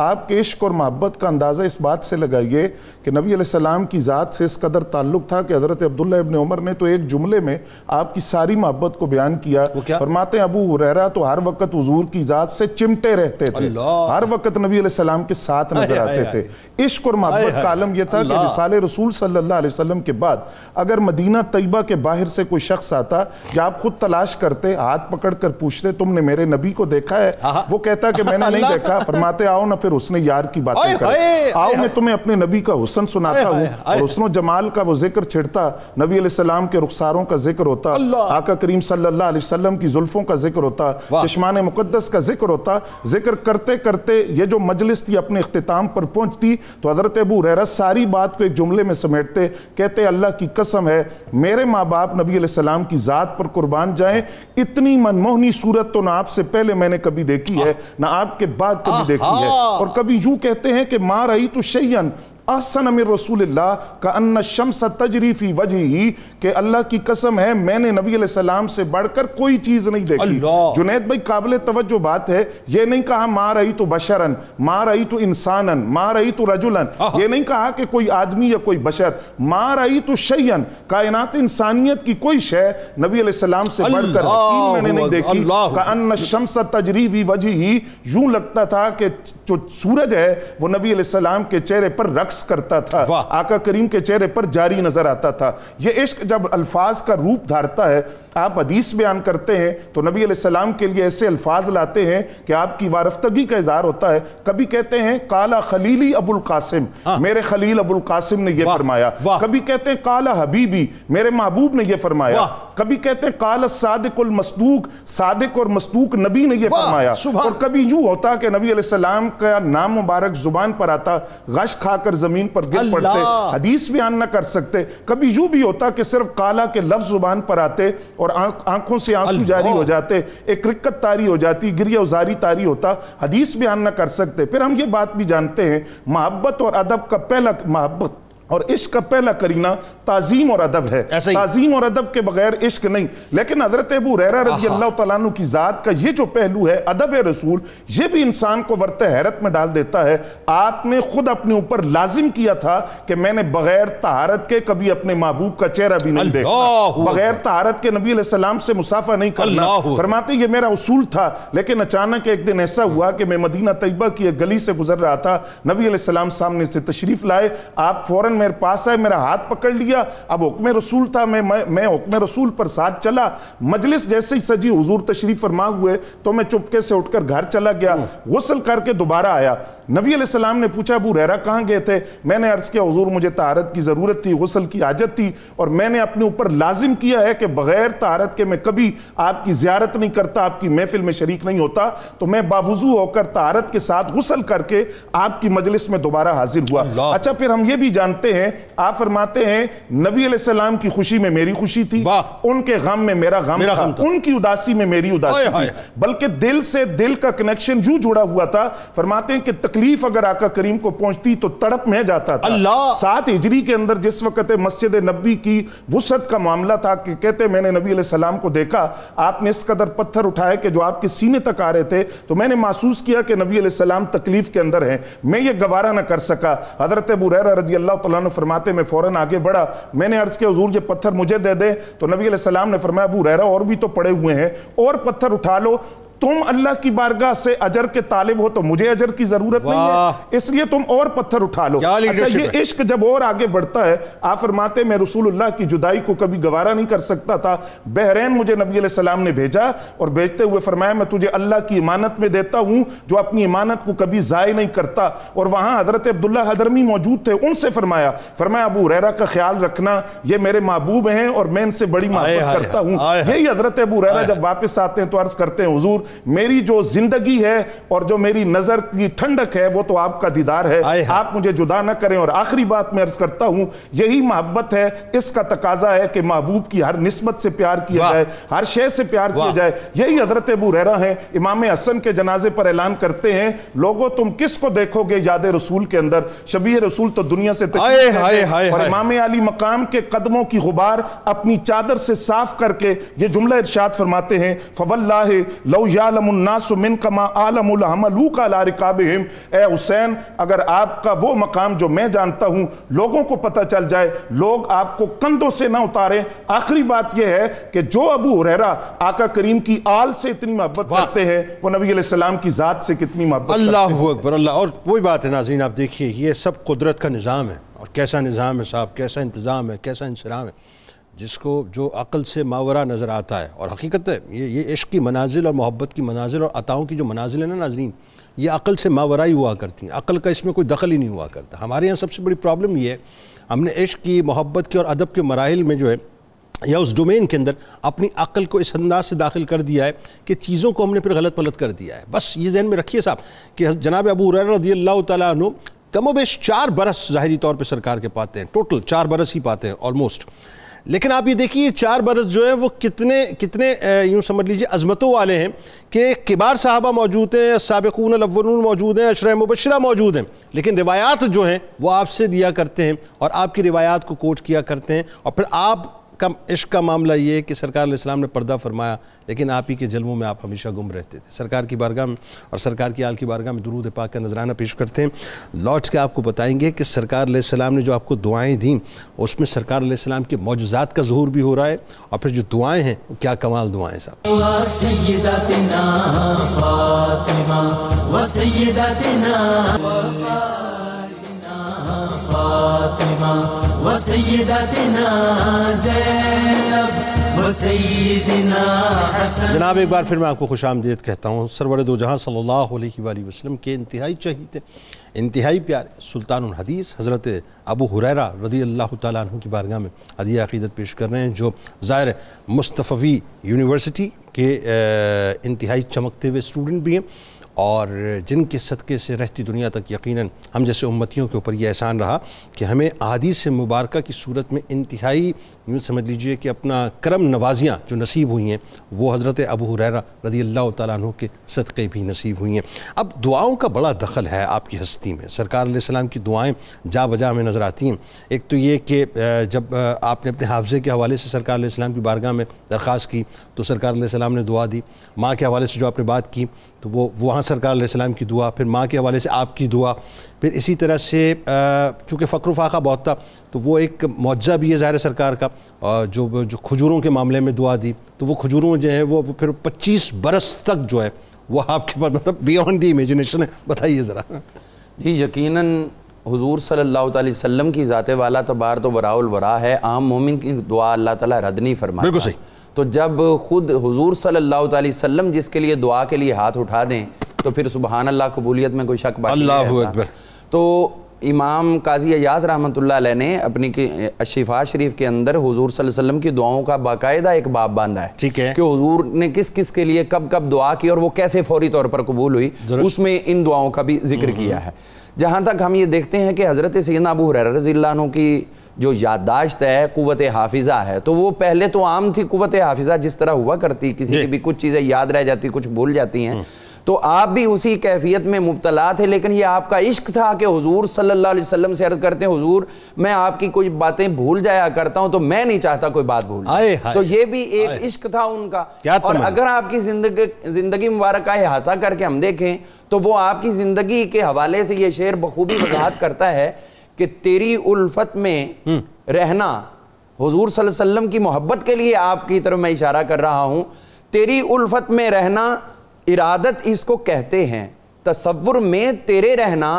आपके इश्क और मोहब्बत का अंदाज़ा इस बात से लगाइए कि नबी अलैहिस्सलाम की ज़ात से इस कदर ताल्लुक था कि हज़रत अब्दुल्ला इब्न उमर ने तो एक जुमले में आपकी सारी मोहब्बत को बयान किया? फरमाते हैं अबू हुरैरा तो हर वक्त हुजूर की ज़ात से चिमटे रहते थे। हर वक्त नबी अलैहिस्सलाम के साथ नज़र आते थे। इश्क और मोहब्बत का आलम यह था कि। रिसाले रसूल अलैहि के बाद अगर मदीना तैयबा के बाहर से कोई शख्स आता या आप खुद तलाश करते हाथ पकड़ कर पूछते तुमने मेरे नबी को देखा है? हाँ। वो कहता कि मैंने नहीं। देखा। फरमाते आओ ना फिर उसने यार की बातें करें। आओ मैं तुम्हें अपने नबी का हुसन सुनाता हूँ। और उसनो जमाल का वो ज़िक्र छिड़ता। नबी अलैहिस्सलाम के रुखसारों का ज़िक्र होता। आका करीम अलैहि की जुल्फों का ज़िक्र होता। वाह। चश्मान मुकद्दस का ज़िक्र होता ज़िक्र करते करते ये जो मजलिस थी अपने अख्तिताम पर पहुँचती तो हज़रत अबू हुरैरा सारी बात को एक जुमले में समेटते कहते अल्लाह की कसम है मेरे माँ बाप नबी अलैहिस्सलाम की ज़ात पर कुर्बान जाएँ इतनी मनमोहनी सूरत तो ना आपसे पहले मैंने कभी देखी है ना आपके बाद कभी देखी है। और कभी यूँ कहते हैं कि माँ रही तो शैयन अहसन अमीर रसूलुल्लाह का अन्ना शम्स तजरीफी वजह ही कि अल्लाह की कसम है मैंने नबी अलैहिस्सलाम से बढ़कर कोई चीज़ नहीं देखी जुनेद भाई काबिल तवज्जो बात है ये नहीं कहा माँ रही तो बशरन माँ रही तो इंसानन माँ रही तो रजुलन ये नहीं कहा कि कोई आदमी या कोई बशर माँ रही तो शैयन कायनात इंसानियत की कोई शय नबी अलैहिस्सलाम से बढ़कर मैंने नहीं देखी का अन्न शम्स तजरीवी वजह ही यूँ लगता था कि जो सूरज है वो नबी अलैहिस्सलाम के चेहरे पर रक्स करता था। आका करीम के चेहरे पर जारी नज़र आता था यह इश्क जब अल्फाज का रूप धारता है आप हदीस बयान करते हैं तो नबी अलैहिस्सलाम के लिए ऐसे अल्फाज लाते हैं कि आपकी वारफ्तगी का इजहार होता है। कभी कहते हैं काला खलीली अबुल कासिम। मेरे खलील अबुल कासिम ने यह फरमाया। कभी कहते हैं काला हबीबी। मेरे महबूब ने यह फरमाया। कभी कहते हैं काला सादिकुल मसदूक। सादिक और मसदूक नबी ने यह फरमाया। और कभी यूँ होता कि नबी अलैहिस्सलाम का नाम मुबारक ज़ुबान पर आता गश खाकर ज़मीन पर गिर पड़ते हदीस बयान ना कर सकते। कभी यूँ भी होता कि सिर्फ़ काला के लफ्ज ज़ुबान पर आते और आँखों से आँसू जारी हो जाते एक रिक्कत तारी हो जाती गिरिया उजारी तारी होता हदीस बयान ना कर सकते। फिर हम ये बात भी जानते हैं मोहब्बत और अदब का पहला मोहब्बत और इश्क का पहला करीना ताजीम और अदब है। ताजीम और अदब के बगैर इश्क नहीं। लेकिन हज़रत अबू रहरा रज़ी अल्लाह अन्हु की जात का ये जो पहलू है अदब रसूल ये भी इंसान को वर्त हैरत में डाल देता है। आपने खुद अपने ऊपर लाजिम किया था कि मैंने बगैर तहारत के कभी अपने महबूब का चेहरा भी नहीं देखा। बगैर तहारत के नबी सलाम से मुसाफा नहीं करना। फरमाते ये मेरा उसूल था लेकिन अचानक एक दिन ऐसा हुआ कि मैं मदीना तैयबा की एक गली से गुजर रहा था। नबी सलाम सामने से तशरीफ़ लाए। आप फ़ौरन मेरे पास आए मेरा हाथ पकड़ लिया। अब हुक्म रसूल था मैं मैं, मैं हुक्म रसूल पर साथ चला। मजलिस जैसे ही सजी हुजूर तशरीफ़ फरमा हुए तो मैं चुपके से उठकर घर चला गया। गुसल करके दोबारा आया। नबी सलाम ने पूछा अबू रहरा कहाँ गए थे? मैंने अर्ज़ किया हुजूर मुझे तारत की ज़रूरत थी गुसल की आजत थी और मैंने अपने ऊपर लाजिम किया है कि बगैर तारत के मैं कभी आपकी जियारत नहीं करता आपकी महफिल में शरीक नहीं होता। तो मैं बावजू होकर तारत के साथ गुसल करके आपकी मजलिस में दोबारा हाजिर हुआ। अच्छा फिर हम ये भी जानते हैं आप फरमाते हैं नबी सलाम की खुशी में मेरी खुशी थी उनके गम में मेरा गम मेरा था था। उनकी उदासी में मेरी उदासी थी बल्कि दिल से दिल का कनेक्शन जू जुड़ा हुआ था फरमाते हैं कि तकलीफ़ अगर आका करीम को पहुँचती तो तड़प में जाता था अल्लाह। सात हिजरी के अंदर जिस वक्त मस्जिद नबी की वसत का मामला था कि कहते मैंने नबी सलाम को देखा आपने इस कदर पत्थर उठाए कि जो आपके सीने तक आ रहे थे तो मैंने महसूस किया कि नबी सलाम तकलीफ़ के अंदर है मैं ये गवारा न कर सका हज़रत अबू रज़ी अल्लाह अन्हु फरमाते, मैं फ़ौरन आगे बढ़ा। मैंने अर्ज़ के हजूर, ये पत्थर मुझे दे दे। तो नबी सलाम ने फरमाया, अबू रहरा और भी तो पड़े हुए हैं। और पत्थर उठा लो। तुम अल्लाह की बारगाह से अजर के तालिब हो तो मुझे अजर की ज़रूरत नहीं है। इसलिए तुम और पत्थर उठा लो। अच्छा ये इश्क जब और आगे बढ़ता है आप फरमाते मैं रसूलुल्लाह की जुदाई को कभी गवारा नहीं कर सकता था। बहरैन मुझे नबी सलाम ने भेजा और भेजते हुए फरमाया मैं तुझे अल्लाह की इमानत में देता हूँ जो अपनी इमानत को कभी जाय नहीं करता। और वहाँ हज़रत अब्दुल्ला हदरमी मौजूद थे उनसे फरमाया फरमाया अबू हुरैरा का ख्याल रखना ये मेरे महबूब हैं और मैं इनसे बड़ी मोहब्बत करता हूँ। यही हज़रत अबू हुरैरा जब वापस आते हैं तो अर्ज़ करते हैं हुजूर मेरी जो ज़िंदगी है और जो मेरी नज़र की ठंडक है वो तो आपका दीदार है। आप मुझे जुदा न करें और आखिरी बात मैं अर्ज़ करता हूँ यही मोहब्बत है। इसका तकाजा है कि महबूब की हर निस्बत से प्यार किया जाए हर शय से प्यार किया जाए। यही हज़रत अबू रहरा है। इमाम हसन के जनाजे पर ऐलान करते हैं लोगों तुम किस को देखोगे याद रसूल के अंदर? शबी रसूल तो दुनिया से और इमाम अली मकाम के कदमों की गुबार अपनी चादर से साफ़ करके ये जुमला इरशाद फरमाते हैं फवल्लाह लौ यालमुन्नासु मिन कमा आलमुल का ला ए हुसैन अगर आपका वो मकाम जो मैं जानता हूँ लोगों को पता चल जाए लोग आपको कंधों से ना उतारे। आखिरी बात यह है कि जो अबू हुरैरा आका करीम की आल से इतनी मोहब्बत करते हैं वो नबी सलाम की जात से कितनी मोहब्बत। अल्लाह अकबर अल्लाह। और वही बात है नाजीन आप देखिए ये सब कुदरत का निज़ाम है। और कैसा निज़ाम है साहब कैसा इंतज़ाम है कैसा इंसराम है। जिसको जो अक़ल से मावरा नज़र आता है, और हकीकत है, ये ये इश्क की मनाजिल और मोहब्बत की मनाजिल और अताओं की जो मनाजिल है ना नाजरीन, ये अक़ल से मावरा ही हुआ करती हैं। अक़ल का इसमें कोई दखल ही नहीं हुआ करता। हमारे यहाँ सबसे बड़ी प्रॉब्लम ये है, हमने इश्क की, मोहब्बत की और अदब के मराइल में जो है, या उस डोमेन के अंदर अपनी अक्ल को इस अंदाज से दाखिल कर दिया है कि चीज़ों को हमने फिर गलत पलत कर दिया है। बस ये जहन में रखिए साहब कि जनाब अबू रदी अल्लाह तु कमोबेश चार बरस ज़ाहरी तौर पर सरकार के पाते हैं, टोटल चार बरस ही पाते हैं, ऑलमोस्ट। लेकिन आप ये देखिए चार बरस जो है वो कितने कितने यूँ समझ लीजिए, अजमतों वाले हैं कि किबार साहबा मौजूद हैं, सबकून अव्वलून मौजूद हैं अशर मुबशरा मौजूद हैं। लेकिन रिवायात जो हैं, वो आपसे दिया करते हैं और आपकी रिवायात को कोट किया करते हैं और फिर आप का इश्क का मामला ये कि सरकार इस्लाम ने पर्दा फरमाया, लेकिन आप ही के जलवों में आप हमेशा गुम रहते थे। सरकार की बारगाह में और सरकार की आल की बारगाह में दरूद पाक का नजराना पेश करते हैं। लौट के आपको बताएँगे कि सरकार इस्लाम ने जो आपको दुआएँ दी, उसमें सरकार इस्लाम के मौजूदात का जहूर भी हो रहा है और फिर जो दुआएँ हैं क्या कमाल दुआएँ साहब। ज़ैनब एक बार फिर मैं आपको खुश आमदीद कहता हूँ। सरवर दो जहाँ सल्लल्लाहु अलैहि वसल्लम के इंतहाई चहीते इंतहाई प्यारे सुल्तान हदीस, हज़रत अबू हुरैरा रदी अल्लाह तु की बारगाह में हदिया अकीदत पेश कर रहे हैं, जो ज़ाहिर मुस्तफ़ी यूनिवर्सिटी के इंतहाई चमकते हुए स्टूडेंट भी हैं। और जिनके सदक़े से रहती दुनिया तक यकीनन हम जैसे उम्मतियों के ऊपर यह एहसान रहा कि हमें आदि से मुबारक की सूरत में इंतहाई यूँ समझ लीजिए कि अपना करम नवाजियाँ जो नसीब हुई हैं, वो हज़रत अबू हुरैरा रदी अल्लाह तु के सदक़े भी नसीब हुई हैं। अब दुआओं का बड़ा दखल है आपकी हस्ती में। सरकार सलाम की दुआएँ जा बजा हमें नज़र आती हैं। एक तो ये कि जब आपने अपने हाफजे के हवाले से सरकार सलाम की बारगाह में दरख्वास्त की तो सरकार सलाम ने दुआ दी। माँ के हवाले से जो आपने बात की तो वो, वहाँ सरकार सलाम की दुआ, फिर माँ के हवाले से आपकी दुआ। फिर इसी तरह से चूँकि फ़क्र फाका बहुत था तो वो एक मुआवजा भी है ज़ाहिर सरकार का और जो जो खजूरों के मामले में दुआ दी। तो वो खजूरों जो हैं वो फिर 25 बरस तक जो है वो आपके पास मतलब बियॉन्ड दी इमेजिनेशन है। बताइए ज़रा। जी यकीनन हुजूर सल्लल्लाहु अलैहि वसल्लम की ज़ात वाला तबार तो वराउल वरा है आम मोमिन की दुआ अल्लाह ताला रद्द नहीं फरमाता। बिल्कुल सही। तो जब खुद हुजूर सल्लल्लाहु अलैहि वसल्लम जिसके लिए दुआ के लिए हाथ उठा दें तो फिर सुबहान अल्लाह कबूलियत में कोई शक बात अल्लाहु। तो इमाम काजी अयाज अलैह ने अपनी कि- शिफा शरीफ के अंदर हजूर सल्लल्लाहु अलैहि वसल्लम की दुआओं का बाकायदा एक बाब बांधा है ठीक है। कि हजूर ने किस किस के लिए कब कब दुआ की और वो कैसे फौरी तौर पर कबूल हुई उसमें इन दुआओं का भी ज़िक्र किया है। जहाँ तक हम ये देखते हैं कि हज़रत सैदना अबू हुरैरा रज़ियल्लाहु की जो याददाश्त है कुत हाफिज़ा है तो वो पहले तो आम थी कुवत हाफिज़ा जिस तरह हुआ करती किसी की भी कुछ चीज़ें याद रह जाती कुछ भूल जाती हैं। तो आप भी उसी कैफियत में मुबतला थे लेकिन ये आपका इश्क था कि हुजूर सल्लल्लाहु अलैहि वसल्लम से अर्ज़ करते हैं हुजूर मैं आपकी कोई बातें भूल जाया करता हूँ तो मैं नहीं चाहता कोई बात भूल। आए तो ये भी एक इश्क था उनका। और अगर आपकी ज़िंदगी ज़िंदगी मुबारक का अहाता करके हम देखें तो वो आपकी ज़िंदगी के हवाले से ये शेर बखूबी वजाहत करता है कि तेरी उल्फत में रहना हुजूर सल्लल्लाहु अलैहि वसल्लम की मोहब्बत के लिए आपकी तरफ़ मैं इशारा कर रहा हूँ। तेरी उल्फत में रहना इरादत इसको कहते हैं तस्वुर में तेरे रहना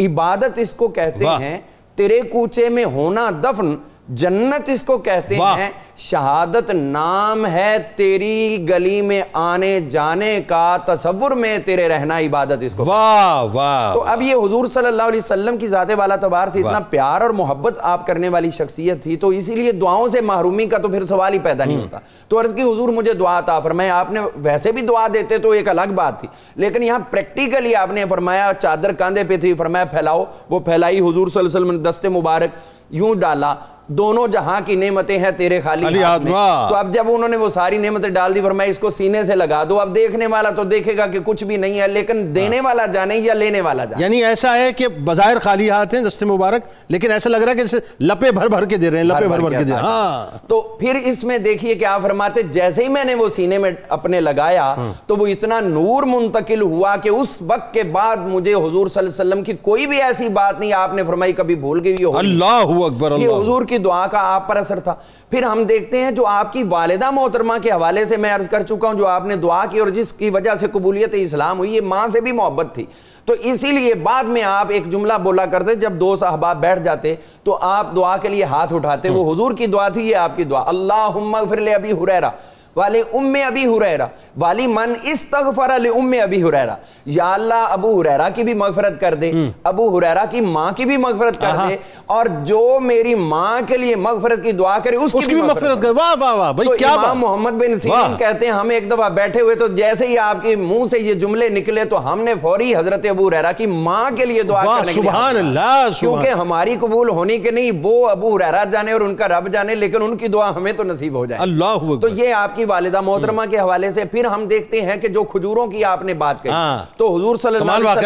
इबादत इसको कहते हैं तेरे कूचे में होना दफन जन्नत इसको कहते हैं शहादत नाम है तेरी गली में आने जाने का तसव्वुर में तेरे रहना इबादत इसको वाह वाह। तो अब ये हुजूर सल्लल्लाहु अलैहि वसल्लम की ज़ात वाला तबार से इतना प्यार और मोहब्बत आप करने वाली शख्सियत थी तो इसीलिए दुआओं से महरूमी का तो फिर सवाल ही पैदा नहीं होता। तो अर्ज़ की हुजूर मुझे दुआ था फरमाए। आपने वैसे भी दुआ देते तो एक अलग बात थी लेकिन यहाँ प्रैक्टिकली आपने फरमाया चादर कांधे पे थी फरमाया फैलाओ वो फैलाई हुजूर सल्लल्लाहु अलैहि वसल्लम ने दस्ते मुबारक यूँ डाला दोनों जहाँ की नेमतें हैं तेरे खाली अली हाथ में। तो अब जब उन्होंने वो सारी नेमतें डाल दी फरमाया इसको सीने से लगा दो। अब देखने वाला तो देखेगा कि कुछ भी नहीं है लेकिन देने वाला जाने या लेने वाला जाने। यानी ऐसा है कि बाज़ार खाली हाथ हैं दस्ते मुबारक लेकिन ऐसा लग रहा है कि लपे भर भर के दे रहे हैं लपे भर भर के दे रहे हैं। हाँ। तो फिर इसमें देखिए क्या फरमाते जैसे ही मैंने वो सीने में अपने लगाया तो वो इतना नूर मुंतकिल हुआ कि उस वक्त के बाद मुझे हुजूर सल्लल्लाहु अलैहि वसल्लम की कोई भी ऐसी बात नहीं आपने फरमाई कभी भूल गई हो अल्लाह अकबर हुजूर की दुआ का आप पर असर था। फिर हम देखते हैं जो आपकी वालदा मोहतरमा के हवाले से मैं अर्ज़ कर चुका हूँ जो आपने दुआ की और जिसकी वजह से कबूलियत इस्लाम हुई ये माँ से भी मोहब्बत थी। तो इसीलिए बाद में आप एक जुमला बोला करते जब दो साहबाब बैठ जाते तो आप दुआ के लिए हाथ उठाते वो हुजूर की दुआ थी ये आपकी दुआ। अल्लाह फिर ले अभी हुरैरा। वाले उम्मे अभी हुरैरा वाली मन इस तगफर उम्मे अभी हुरैरा। या अल्लाह अबू हुरैरा की भी मगफरत कर दे अबू हुरैरा की माँ की भी मगफरत कर दे और जो मेरी माँ के लिए मगफरत की दुआ करे उसकी, उसकी भी मगफरत कर। वाह वाह वाह भाई तो क्या इमाम बात। मोहम्मद बिन। सीरीन कहते हैं हम एक दफ़ा बैठे हुए तो जैसे ही आपके मुँह से ये जुमले निकले तो हमने फौरी हज़रत अबू हुरैरा की माँ के लिए दुआ करने क्योंकि हमारी कबूल होने के नहीं वो अबू हुरैरा जाने और उनका रब जाने लेकिन उनकी दुआ हमें तो नसीब हो जाए। अल्लाह तो ये आपकी वालिदा मोहतरमा के हवाले से फिर हम देखते हैं कि जो खजूरों की आपने बात कही। हाँ। तो हजूर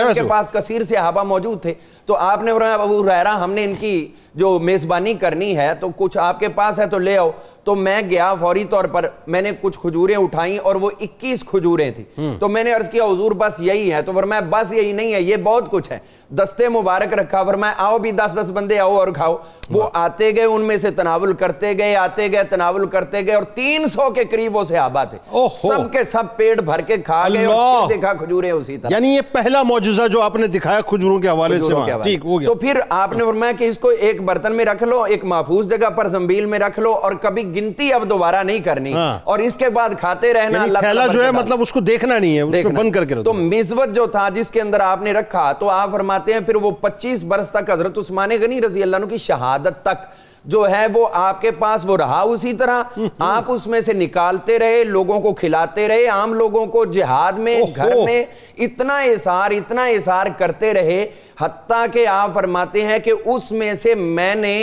वैसे के पास कसीर हाबा मौजूद थे। तो आपने अबू हुरैरा हमने इनकी जो मेज़बानी करनी है तो कुछ आपके पास है तो ले आओ। तो मैं गया फौरी तौर पर मैंने कुछ खजूरें उठाई और वो 21 खजूरें थी। तो मैंने अर्ज़ किया हुजूर बस यही है। तो फरमाया बस यही नहीं है ये बहुत कुछ है। दस्ते मुबारक रखा फरमाया आओ भी दस दस बंदे आओ और खाओ। वो आते गए उनमें से तनावुल करते गए आते गए तनावुल करते गए और तीन सौ के करीब वो सहाबा थे। सबके सब पेट भर के खा गए देखा खजूरें उसी तरह। यानी ये पहला मौजूदा जो आपने दिखाया खजूरों के हवाले से। ठीक हो गया। तो फिर आपने फरमाया कि इसको एक बर्तन में रख लो एक महफूज जगह पर जम्बील में रख लो और कभी गिनती अब दोबारा नहीं करनी। हाँ। और इसके बाद खाते रहना थैला जो है मतलब उसको देखना नहीं है उसको बंद करके तो दो। मिसवत जो था जिसके अंदर आपने रखा तो आप फरमाते हैं फिर वो 25 बरस तक हज़रत उस्मान गनी रज़ी अल्लाह की शहादत तक जो है वो आपके पास वो रहा उसी तरह। आप उसमें से निकालते रहे लोगों को खिलाते रहे आम लोगों को जिहाद में घर में इतना इसार इतना इसार करते रहे हत्ता के आप फरमाते हैं कि उसमें से मैंने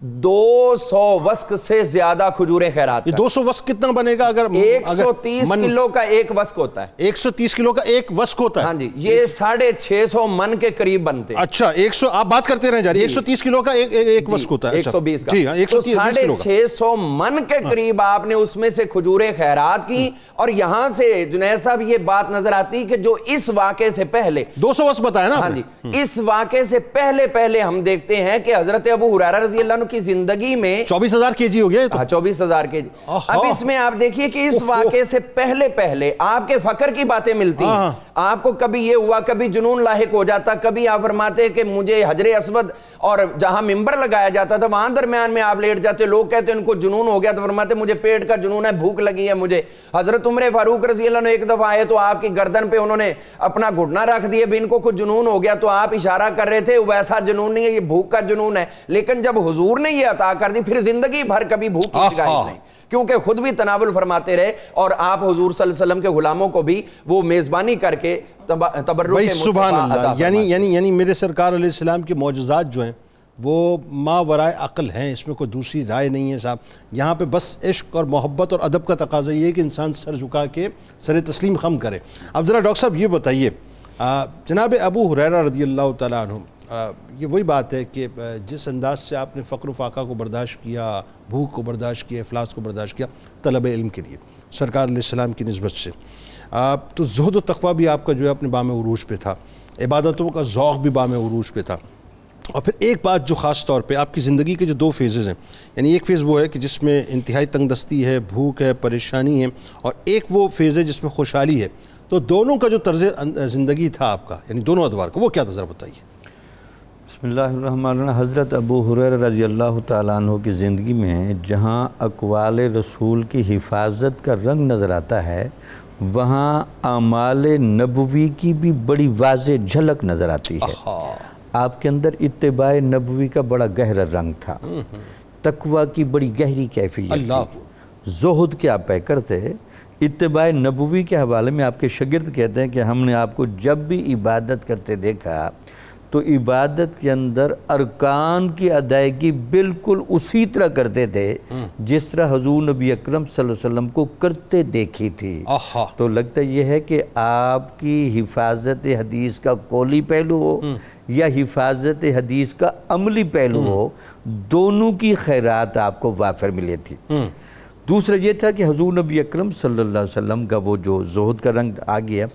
200 वस्क से ज़्यादा खजूरें खैरात ये 200 वस्क कितना बनेगा अगर एक सौ अगर तीस मन- किलो का एक वस्क होता है। 130 किलो का एक वस्क होता है। हाँ जी ये साढ़े छह सौ मन के करीब बनते हैं। अच्छा 100 आप बात करते रहे जा रही 130 किलो का एक एक, एक वस्क होता है। एक सौ बीस का। जी हाँ एक तो सौ साढ़े छह सौ मन के करीब आपने उसमें से खजूरें खैरात की और यहाँ से जुनैद साहब ये बात नज़र आती कि जो इस वाक़े से पहले 200 वस्क बताया ना हाँ जी इस वाक़े से पहले पहले हम देखते हैं कि हज़रत अबू हुरैरा रज़ी अल्लाह की ज़िंदगी में चौबीस हज़ार के जी हो गया तो। हाँ चौबीस हज़ार के जी अब इसमें आप देखिए कि इस वाक्य वाक़े से पहले पहले आपके फकर की बातें मिलती हैं। हाँ। आपको कभी ये हुआ कभी जुनून लाहिक हो जाता कभी आप फरमाते हैं कि मुझे हजरे असवद और जहाँ मिंबर लगाया जाता था वहाँ दरमियान में आप लेट जाते लोग कहते उनको जुनून हो गया। तो फरमाते मुझे पेट का जुनून है भूख लगी है मुझे। हज़रत उम्र फारूक रज़ी ने एक दफ़ा आए तो आपकी गर्दन पे उन्होंने अपना घुटना रख दिया भी इनको कुछ जुनून हो गया। तो आप इशारा कर रहे थे वैसा जुनून नहीं है ये भूख का जुनून है। लेकिन जब हजूर ने यह अता कर दी फिर ज़िंदगी भर कभी भूख की शिकायत नहीं। क्योंकि खुद भी तनावुल फरमाते रहे और आप हजूर वसल्लम के गुलामों को भी वो मेजबानी करके तबर्रुक यानी यानी यानी मेरे सरकार के मौजूदात जो हैं वो माँ वराए अक्ल हैं इसमें कोई दूसरी राय नहीं है साहब। यहाँ पे बस इश्क और मोहब्बत और अदब का तकाजा ये है कि इंसान सर झुका के सर तस्लीम खम करे। अब ज़रा डॉक्टर साहब ये बताइए जनाब अबू हुरैरा रदी अल्लाह आ, ये वही बात है कि जिस अंदाज से आपने फ़क्र फाका को बर्दाश्त किया, भूख को बर्दाश्त किया अफलास को बर्दाश्त किया, तलब इल्म के लिए, सरकार अलैहिस्सलाम की नस्बत से। आप तो जहद व तकवा भी आपका जो है अपने बाम उरूज पे था, इबादतों का ज़ौक़ भी बाम उरूज पे था। और फिर एक बात जो ख़ास तौर पे आपकी ज़िंदगी के जो दो फेजेज़ हैं, यानी एक फ़ेज़ वो है कि जिसमें इंतहाई तंगदस्ती है, भूख है, परेशानी है, और एक वो फ़ेज़ है जिसमें खुशहाली है। तो दोनों का जो तर्ज ज़िंदगी था आपका, यानी दोनों अदवार का, वो क्या था बताइए बसमीम हज़रत अबू हुरैर रज़ी अल्लाह तु की ज़िंदगी में जहाँ अकवाल रसूल की हिफाजत का रंग नज़र आता है वहाँ आमाल नबवी की भी बड़ी वाज झलक नज़र आती है। आपके अंदर इतबा नबवी का बड़ा गहरा रंग था। तकवा की बड़ी गहरी कैफियत थी। जोहद के आप पैकर थे इत्तबा नबवी के हवाले में आपके शागिर्द कहते हैं कि हमने आपको जब भी इबादत करते देखा तो इबादत के अंदर अरकान की अदायगी बिल्कुल उसी तरह करते थे जिस तरह हजूर नबी अकरम वसल्लम को करते देखी थी। तो लगता यह है कि आपकी हिफाजत हदीस का कौली पहलू हो या हिफाजत हदीस का अमली पहलू हो दोनों की खैरात आपको वाफर मिली थी। दूसरा ये था कि हजूर नबी अकरम सल्लल्लाहु अलैहि वसल्लम का वो जो जोहद का रंग आ गया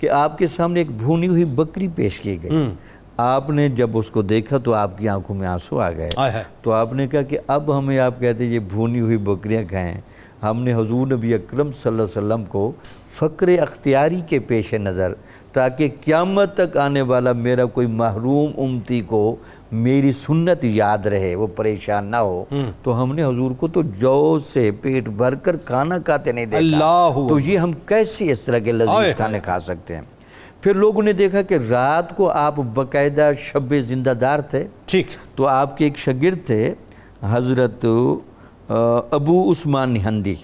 कि आपके सामने एक भूनी हुई बकरी पेश की गई। आपने जब उसको देखा तो आपकी आँखों में आँसू आ गए। तो आपने कहा कि अब हमें आप कहते हैं ये भूनी हुई बकरियाँ खाएँ। हमने हजूर नबी अकरम सल्लल्लाहु अलैहि वसल्लम को फ़क्र अख्तियारी के पेश नज़र ताकि क़यामत तक आने वाला मेरा कोई महरूम उमती को मेरी सुन्नत याद रहे वो परेशान ना हो। तो हमने हजूर को तो जौ से पेट भर कर खाना खाते नहीं देखा। तो ये हम कैसे इस तरह के लजीज खाने खा सकते हैं? फिर लोगों ने देखा कि रात को आप बाकायदा शब जिंदादार थे। ठीक। तो आपके एक शगिर थे हज़रत अबू उस्मान निहंदी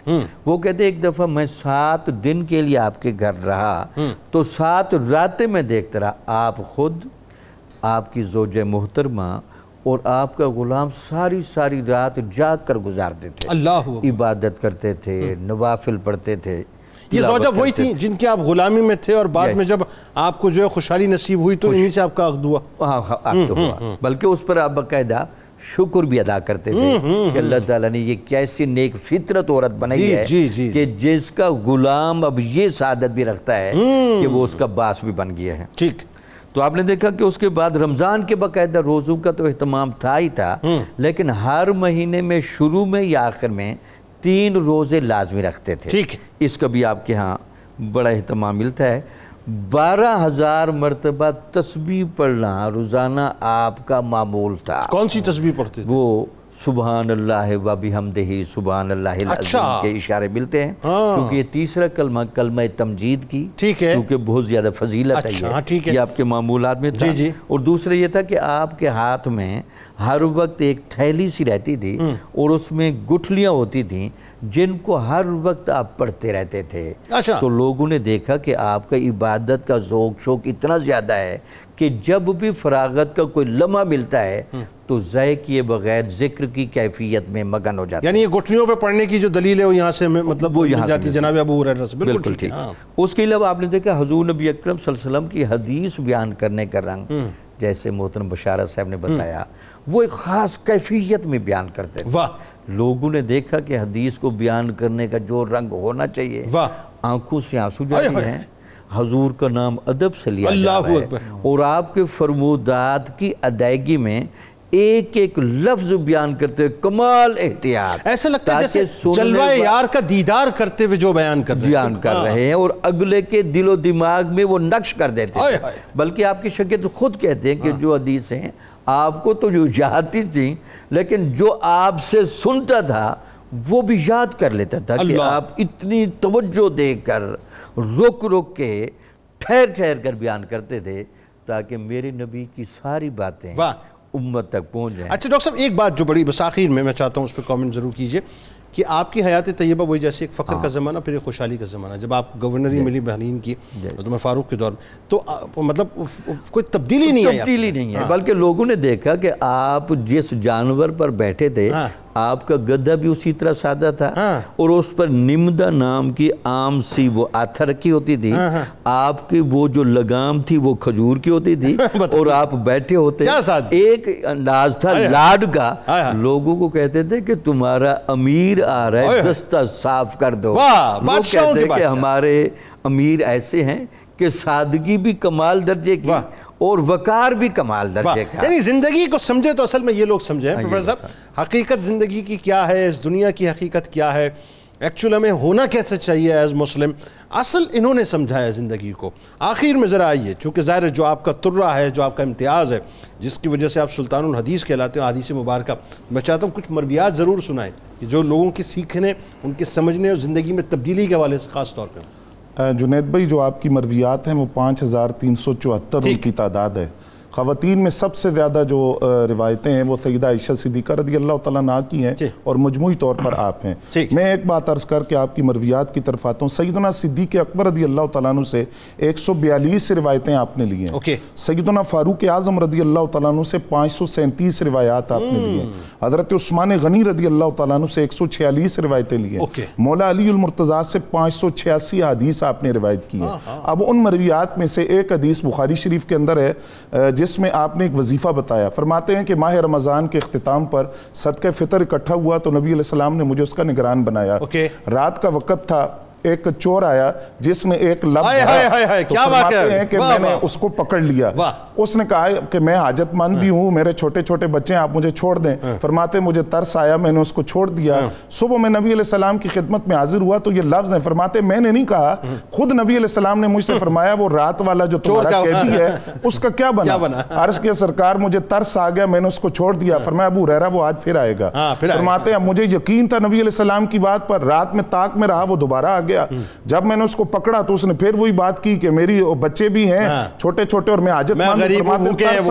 वो कहते एक दफ़ा मैं सात दिन के लिए आपके घर रहा। तो सात रातें मैं देखता रहा। आप खुद आपकी जोज मोहतरमा और आपका गुलाम सारी सारी रात जाग कर गुजारते थे। अल्लाह इबादत करते थे नवाफिल पढ़ते थे। ये जोजा वही थी जिनकी आप गुलामी में थे और बाद में जब आपको जो है खुशहाली नसीब हुई तो इन्हीं से आपका अख्द हुआ हाँ हाँ तो हुआ। बल्कि उस पर आप बाकायदा शुक्र भी अदा करते थे कि अल्लाह ताला ने ये कैसी नेक फितरत औरत बनाई जी, है जी, जी। कि जिसका गुलाम अब ये सादत भी रखता है कि वो उसका बास भी बन गया है। ठीक। तो आपने देखा कि उसके बाद रमज़ान के बाकायदा रोज़ों का तो अहतमाम था ही था लेकिन हर महीने में शुरू में या आखिर में तीन रोज़े लाजमी रखते थे। ठीक। इसका भी आपके यहाँ बड़ा अहतमाम मिलता है। बारह हज़ार मरतबा तस्वीर पढ़ना रोज़ाना आपका मामूल था। कौन सी तस्वीर पढ़ते थे? वो सुबहान अल्लाह व बिहमदिही सुबहान अल्लाह अच्छा। के इशारे मिलते हैं हाँ। क्योंकि ये तीसरा कलमा कलमा तमजीद की ठीक है। क्योंकि बहुत ज़्यादा फजीलत अच्छा, है ये ठीक है। ये आपके मामूलात में था जी, जी। और दूसरा ये था कि आपके हाथ में हर वक्त एक थैली सी रहती थी हम्म। और उसमें गुठलियाँ होती थी जिनको हर वक्त आप पढ़ते रहते थे अच्छा। तो लोगों ने देखा कि आपका इबादत का ज़ोक शोक इतना ज़्यादा है कि जब भी फरागत का कोई लम्हा मिलता है तो ज़य किए बगैर ज़िक्र की कैफियत में मगन हो जाता यानी ये गुठलियों पे पढ़ने की जो दलील है वो यहाँ से मतलब वो यहाँ जाती जनाब अबू बिल्कुल ठीक है। उसके अलावा आपने देखा हजूर नबी अक्रम वसल्लम की हदीस बयान करने का रंग जैसे मोहतरम बशारत साहब ने बताया वो एक ख़ास कैफियत में बयान करते थे। वाह। लोगों ने देखा कि हदीस को बयान करने का जो रंग होना चाहिए वाह। आँखों से आँसू जाते हैं। हजूर का नाम अदब से लिया जा रहा है। और आपके फरमूदात की अदायगी में एक एक लफ्ज बयान करते हुए कमाल एहतियात। ऐसा लगता है जैसे जलवा यार का दीदार करते हुए जो बयान कर रहे हैं। बयान कर हाँ। रहे हैं और अगले के दिलो दिमाग में वो नक्श कर देते हैं। बल्कि आपकी शकीत खुद कहते हैं कि जो हदीस हैं आपको तो जो ही थी लेकिन जो आपसे सुनता था वो भी याद कर लेता था कि आप इतनी तवज्जो देकर रुक रुक के ठहर ठहर कर बयान करते थे ताकि मेरे नबी की सारी बातें वाह। उम्मत तक पहुँच जाए। अच्छा डॉक्टर साहब एक बात जो बड़ी बस आखिर में मैं चाहता हूँ उस पर कमेंट ज़रूर कीजिए कि आपकी हयात तैयबा वही जैसे एक फ़ख्र का ज़माना फिर एक खुशहाली का ज़माना। जब आप गवर्नरी मिली बहरीन की तो मैं फारूक के दौर में तो आ- मतलब कोई तब्दीली नहीं आई तब्दीली नहीं है। बल्कि लोगों ने देखा कि आप जिस जानवर पर बैठे थे हाँ। आपका गद्दा भी उसी तरह सादा था। हाँ। और उस पर निम्दा नाम की आम सी वो आथा रखी होती थी। हाँ, आपकी वो जो लगाम थी वो खजूर की होती थी। [laughs] और आप बैठे होते एक अंदाज था लाड का। लोगों को कहते थे कि तुम्हारा अमीर आ रहा है। दस्ता साफ़ कर दो। लोग कहते हैं कि हमारे अमीर ऐसे हैं कि सादगी भी कमाल दर्जे की। और वकार भी कमाल दर्जे का। यानी ज़िंदगी को समझे तो असल में ये लोग समझे हैं। प्रोफेसर साहब हकीकत ज़िंदगी की क्या है? इस दुनिया की हकीकत क्या है? एक्चुअल हमें होना कैसे चाहिए एज मुस्लिम असल इन्होंने समझाया ज़िंदगी को। आखिर में ज़रा आइए चूँकि ज़ाहिर जो आपका तुर्रा है जो आपका इम्तियाज़ है जिसकी वजह से आप सुल्तान हदीस कहलाते हैं हदीस मुबारक। मैं चाहता हूँ कुछ मरवियात ज़रूर सुनाएँ कि जो लोगों की सीखने उनके समझने और ज़िंदगी में तब्दीली के हवाले से ख़ास तौर पर जुनैद भाई जो आपकी मरवियात हैं वो पाँच हज़ार तीन सौ चौहत्तर। उनकी तादाद है ख़वातीन में सबसे ज़्यादा जो रिवायतें हैं वो सईदा आयशा सिद्दीक़ा रदी अल्लाह अन्हा की हैं और मजमू तौर पर आप हैं। मैं एक बात अर्ज़ करके आपकी मरवियात की तरफ़ आता हूँ। सईदना सिद्दीक़ अकबर रदी अल्लाह अन्हु से एक सौ बयालीस रिवायतें आपने ली हैं। सईदना फ़ारूक आज़म रदी अल्लाह अन्हु से पाँच सौ सैंतीस रिवायात आपने ली हैं। हज़रत उस्मान गनी रदी अल्लाह अन्हु से एक सौ छियालीस रिवायतें ली हैं। मौला अली मुर्तज़ा से पाँच सौ छियासी हदीस आपने रिवायत की है। अब उन मरवियात में से एक हदीस बुखारी शरीफ के अंदर है अ, जिसमें आपने एक वजीफ़ा बताया फरमाते हैं कि माह रमज़ान के अख्ताम पर सदक़ फ़ितर इकट्ठा हुआ तो नबी सलाम ने मुझे उसका निगरान बनाया okay. रात का वक़्त था एक चोर आया जिसने एक लब हाय, हाय, हाय, हाय, तो क्या बात है? कि मैंने। उसको पकड़ लिया। उसने कहा कि मैं हाजतमंद भी हूँ। मेरे छोटे छोटे बच्चे हैं आप मुझे छोड़ दें। फरमाते मुझे तरस आया मैंने उसको छोड़ दिया। सुबह में नबी सलाम की खिदमत में हाजिर हुआ तो ये लफ्ज है। फरमाते मैंने नहीं कहा खुद नबी सलाम ने मुझसे फरमाया वो रात वाला जो तुम्हारा कैदी है उसका क्या बना? अर्ज़ के सरकार मुझे तरस आ गया मैंने उसको छोड़ दिया। फरमाया अबू रहरा वो आज हाँ, फिर आएगा। फरमाते मुझे यकीन था नबी सलाम की बात पर रात में ताक में रहा वो दोबारा आ गया। जब मैंने उसको पकड़ा तो उसने फिर वही बात की कि मेरी बच्चे भी हैं हाँ। छोटे छोटे और मैं आज।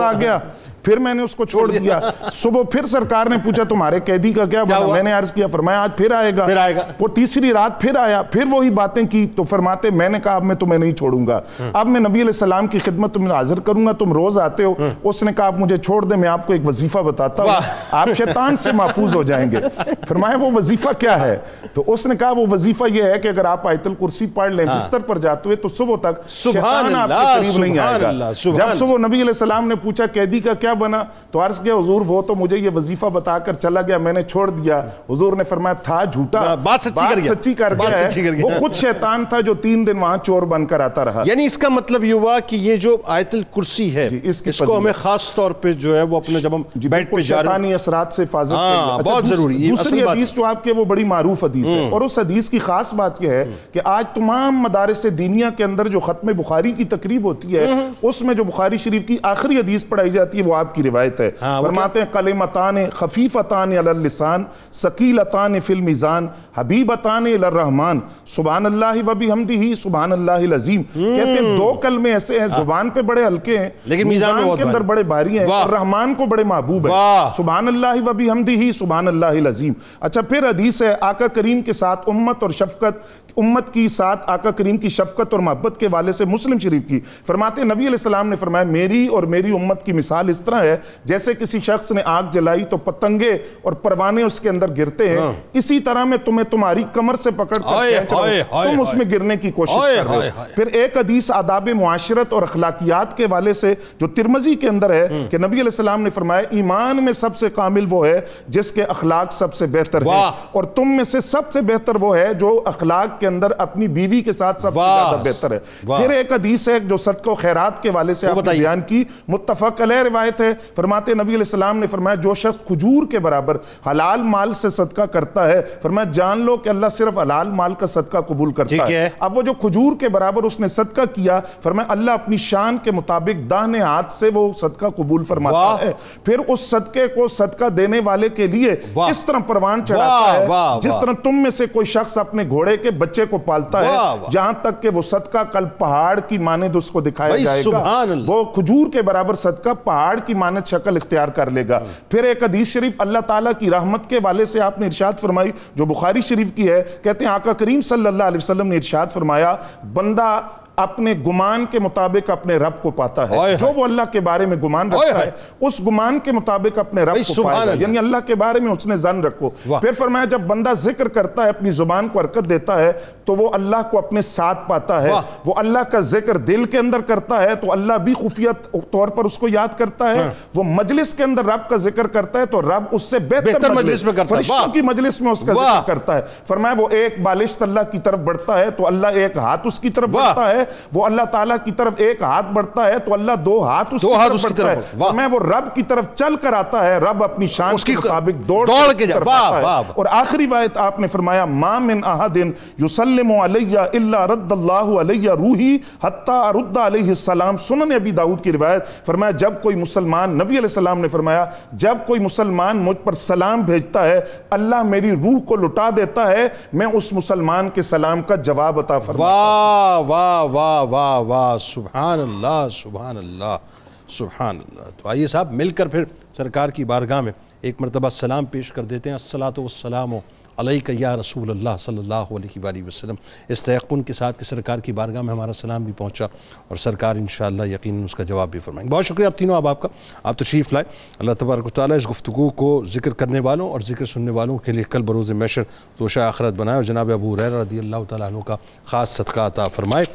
आ गया फिर मैंने उसको छोड़ दिया। सुबह फिर सरकार ने पूछा तुम्हारे कैदी का क्या बना? मैंने अर्ज़ किया फरमाया आज फिर आएगा। फिर आएगा। वो तीसरी रात फिर आया फिर वही बातें की तो फरमाते मैंने कहा अब मैं तुम्हें नहीं छोड़ूँगा। अब मैं नबी सलाम की खिदमत तुम्हें हाजिर करूँगा तुम रोज आते हो। उसने कहा आप मुझे छोड़ दे मैं आपको एक वजीफा बताता हूँ। आप शैतान से महफूज हो जाएँगे। फरमाया वो वजीफा क्या है? तो उसने कहा वो वजीफा यह है कि अगर आप आयतल कुर्सी पढ़ लें बिस्तर पर जाते हुए तो सुबह तक सुभान शैतान आपके करीब नहीं आएगा। जब सुबह नबी सलाम ने पूछा कैदी का क्या बना तो अर्ज़ किया हुजूर वो तो मुझे ये वजीफा बताकर चला गया मैंने छोड़ दिया। हुजूर ने फरमाया था झूठा बात सच्ची कर गया। सच्ची कर गया सच्ची कर गया। वो खुद शैतान था जो तीन दिन वहाँ चोर बनकर आता रहा। यानी इसका मतलब ये हुआ कि ये जो आयतल कुर्सी है इसको हमें खास तौर पे जो है वो अपने जब हम बेड पे शैतानी असरात से हिफाजत हाँ, लिए। अच्छा, बहुत ज़रूरी, दूसरी हदीस जो आपके वो बड़ी मारूफ हदीस है। और उस हदीस की खास बात यह है कि आज तमाम मदारस दीनिया के अंदर जो खत्म बुखारी की तकरीब होती है उसमें जो बुखारी शरीफ की आखिरी हदीस पढ़ाई जाती है वो आपकी रिवायत है। हाँ, फरमाते हैं कलिमतान खफीफतान अलल लिसान सकीलतान फिल मीजान हबीबतान इलर रहमान सुबहान अल्लाह व बिहमदिही सुबहान अल्लाहिल अजीम कहते हैं दो कलमे ऐसे हैं ज़ुबान पे बड़े हल्के हैं लेकिन मीज़ान के अंदर बड़े भारी हैं और रहमान को बड़े महबूब। है। सुबहान अल्लाह व बिहमदिही सुबहान अल्लाहिल अजीम। अच्छा फिर हदीस है आका करीम के साथ उम्मत और शफकत उम्मत की साथ आका करीम की शफकत और मोहब्बत के वाले से मुस्लिम शरीफ की। फरमाते नबी ने फरमाया मेरी और मेरी उम्मत की मिसाल इस तरह है जैसे किसी शख्स ने आग जलाई तो पतंगे और परवाने उसके अंदर गिरते हैं। इसी तरह मैं तुम्हें तुम्हारी कमर से पकड़ कर हूँ। तुम उसमें गिरने की कोशिश कर रहे हो। फिर एक हदीस आदाब मुआशरत और अखलाकियात के वाले से जो तिरमजी के अंदर है कि नबी अलैहिस्सलाम ने फरमाया ईमान में सबसे कामिल वो है जिसके अखलाक सबसे बेहतर है। और तुम में से सबसे बेहतर वो है जो अखलाक के अंदर अपनी बीवी के साथ सबसे ज़्यादा बेहतर है। फिर एक हदीस है जो सदको खैरात के वाले से आपने बयान की मुत्तफक अलैह रिवायत आयत है फरमाते नबी सलाम ने फरमाया जो शख्स खजूर के बराबर हलाल माल से सदका करता है फरमाया जान लो कि अल्लाह सिर्फ़ हलाल माल का सदका कबूल करता है। है। अब वो जो खजूर के बराबर उसने सदका किया फरमाया अल्लाह अपनी शान के मुताबिक दाहिने हाथ से वो सदका कबूल फरमाता है। फिर उस सदके को सदका देने वाले के लिए। इस तरह परवान चढ़ाता है जिस तरह तुम में से कोई शख्स अपने घोड़े के बच्चे को पालता है जहाँ तक कि वो सदका कल पहाड़ की मानद उसको दिखाया जाएगा। वो खजूर के बराबर सदका पहाड़ की मानद शक्ल इख्तियार कर लेगा। फिर एक हदीस शरीफ अल्लाह ताला की रहमत के वाले से आपने इरशाद फरमाई, जो बुखारी शरीफ की है, कहते हैं, आका करीम सल्लल्लाहु अलैहि वसल्लम ने इरशाद फरमाया, बंदा अपने गुमान के मुताबिक अपने रब को पाता है। जो वो अल्लाह के बारे में गुमान रखता है उस गुमान के मुताबिक अपने रब को पाएगा। यानी अल्लाह के बारे में उसने जन रखो। फिर फरमाया जब बंदा ज़िक्र करता है अपनी ज़ुबान को हरकत देता है तो वो अल्लाह को अपने साथ पाता है। वो अल्लाह का ज़िक्र दिल के अंदर करता है तो अल्लाह भी खुफिया तौर पर उसको याद करता है। वो मजलिस के अंदर रब का ज़िक्र करता है तो रब उससे बेहतर, बेहतर मजलिस में करता है। की मजलिस में उसका ज़िक्र करता है। फरमाया वो एक बालिश अल्लाह की तरफ़ बढ़ता है तो अल्लाह एक हाथ उसकी तरफ़ बढ़ता है वो अल्लाह ताला की तरफ़ एक हाथ बढ़ता है तो अल्लाह दो हाथ उसकी हाथ तरफ़ उसकी बढ़ता तरफ़। है वाह। फरमाया वो रब की तरफ़ चल कर आता है रब अपनी शान के मुताबिक दौड़ दौड़ के तरफ़ है। और आखिरी बात आपने फरमाया मा मिन अहदिन युसल्लिमु अलैया इल्ला रद्दल्लाहु अलैया रूही हत्ता रुद्दा अलैहि सलाम सुनन अबी दाऊद की रिवायत फरमाया जब कोई मुसलमान नबी सलाम ने फरमाया जब कोई मुसलमान मुझ पर सलाम भेजता है अल्लाह मेरी रूह को लुटा देता है मैं उस मुसलमान के सलाम का जवाब अता फरमा वाह वाह वाह वाह वाह सुबहान अल्लाह सुबहान अल्लाह सुबहान अल्लाह तो आइए साहब, मिलकर फिर सरकार की बारगाह में एक मरतबा सलाम पेश कर देते हैं। अस्सलातु वस्सलामु अलैका या रसूल अल्लाह सल्लल्लाहु अलैहि वसल्लम। इस तयक़ुन के साथ कि सरकार की बारगाह में हमारा सलाम भी पहुँचा और सरकार इन यकीन उसका जवाब भी फरमाएँगे। बहुत शुक्रिया आप तीनों अब आपका। आप तशरीफ़ लाए। अल्लाह तबारक ताली इस गुफ्तु को ज़िक्र करने वालों और ज़िक्र सुनने वालों के लिए कल बरोज़ मैशर तोशा आखरत बनाए और जनाब अबू हुरैरा रदी अल्लाह अन्हु का ख़ास सदका अता फरमाए।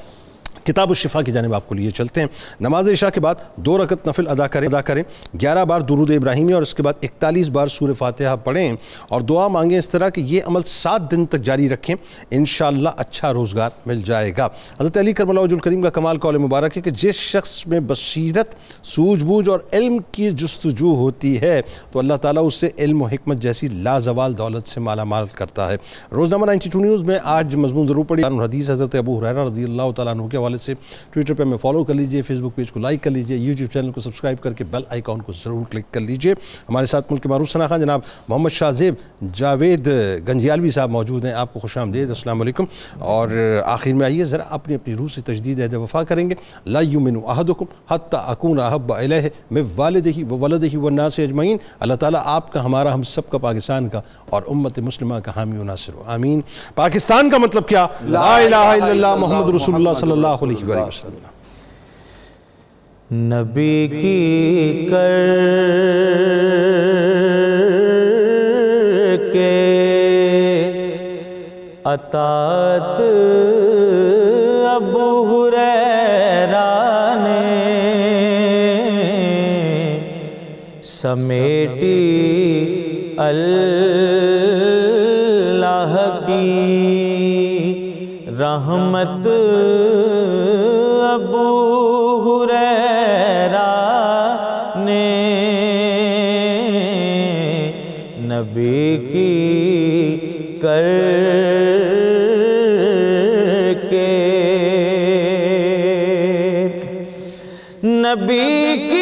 किताब शिफा की जानब आपको लिए चलते हैं। नमाज़ इशा के बाद दो रकत नफिल अदा करें अदा करें। ग्यारह बार दुरूद इब्राहिमी और उसके बाद इकतालीस बार सूर फातहा पढ़ें और दुआ मांगें इस तरह कि ये अमल सात दिन तक जारी रखें। इन अच्छा रोज़गार मिल जाएगा। हज़रत अली करमलाजुल करीम का कमाल कौल मुबारक है कि जिस शख्स में बसीरत, सूझबूझ और इल्म की जस्तजू होती है तो अल्लाह ताली उससे इल्म और हिकमत जैसी लाजवाल दौलत से माला माल करता है। रोज़नामा नाइन्टी टू न्यूज़ में आज मजमून ज़रूर पड़ी हदीस हज़रत अबू हुरैरा रदी अल्लाह के हवाले से ट्विटर पर हमें फॉलो कर लीजिए फेसबुक पेज को लाइक कर लीजिए यूट्यूब चैनल को सब्सक्राइब करके बेल आइकॉन को ज़रूर क्लिक कर लीजिए। हमारे साथ मुल्क मारूफ सना खान, जनाब मोहम्मद शाहजेब जावेद गंजियालवी साहब मौजूद हैं। आपको खुश आमदेद अस्सलाम और आखिर में आइए, ज़रा अपनी अपनी रूह से तजदीद अहद वफ़ा करेंगे। ला युमिन अहदुकुम हत्ता अकून अहब अलह मैं वालद ही व वलद ही व नास अजमैन अल्लाह ताला आपका, हमारा, हम सब का पाकिस्तान का और उम्मत मुस्लिमा का हामी नासिर आमीन। पाकिस्तान का मतलब क्या? मोहम्मद सल्लल्लाहु अलैहि वसल्लम नबी की कर के अतात अबू हुरैरा ने समेटी अल्लाह की रहमत अबू हुरैरा नबी की नबी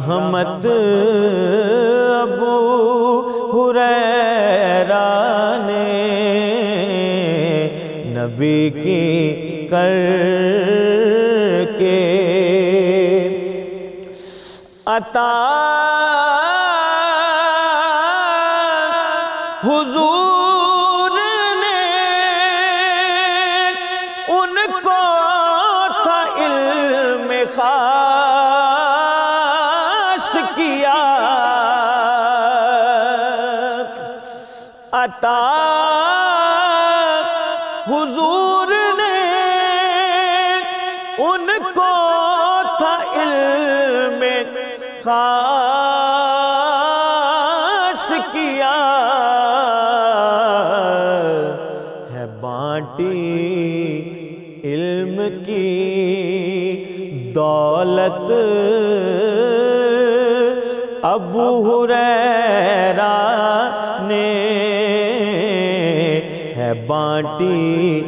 रहमत अबू हुरैरा ने नबी की कर के अता हुजूर दौलत अबू हुरैरा ने है बांटी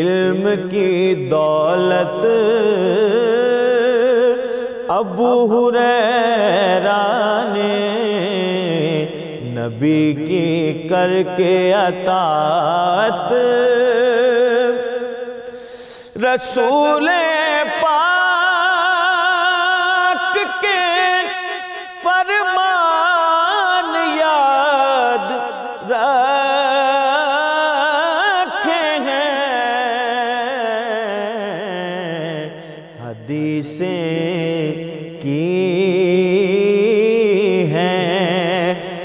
इल्म की दौलत। अबू हुरैरा ने नबी की करके अतात। रसूल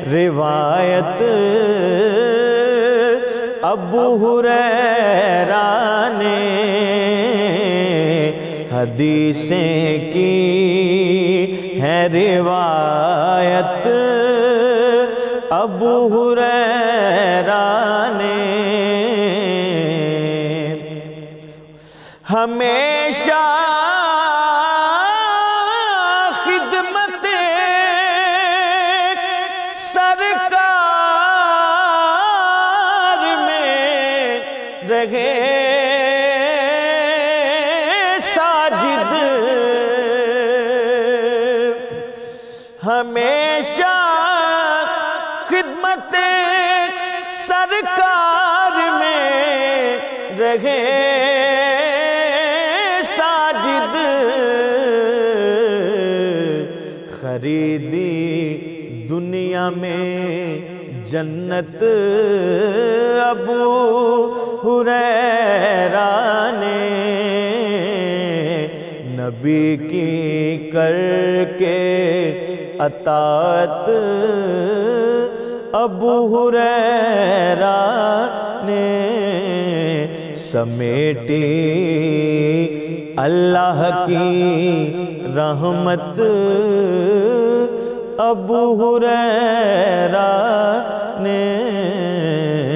रिवायत। अबू हुरैरा ने हदीसें की है रिवायत। अबू हुरैरा जन्नत अबू हुरैरा ने नबी की करके अतात अबू हुरैरा ने समेटी अल्लाह की रहमत अबू हुरैरा अपने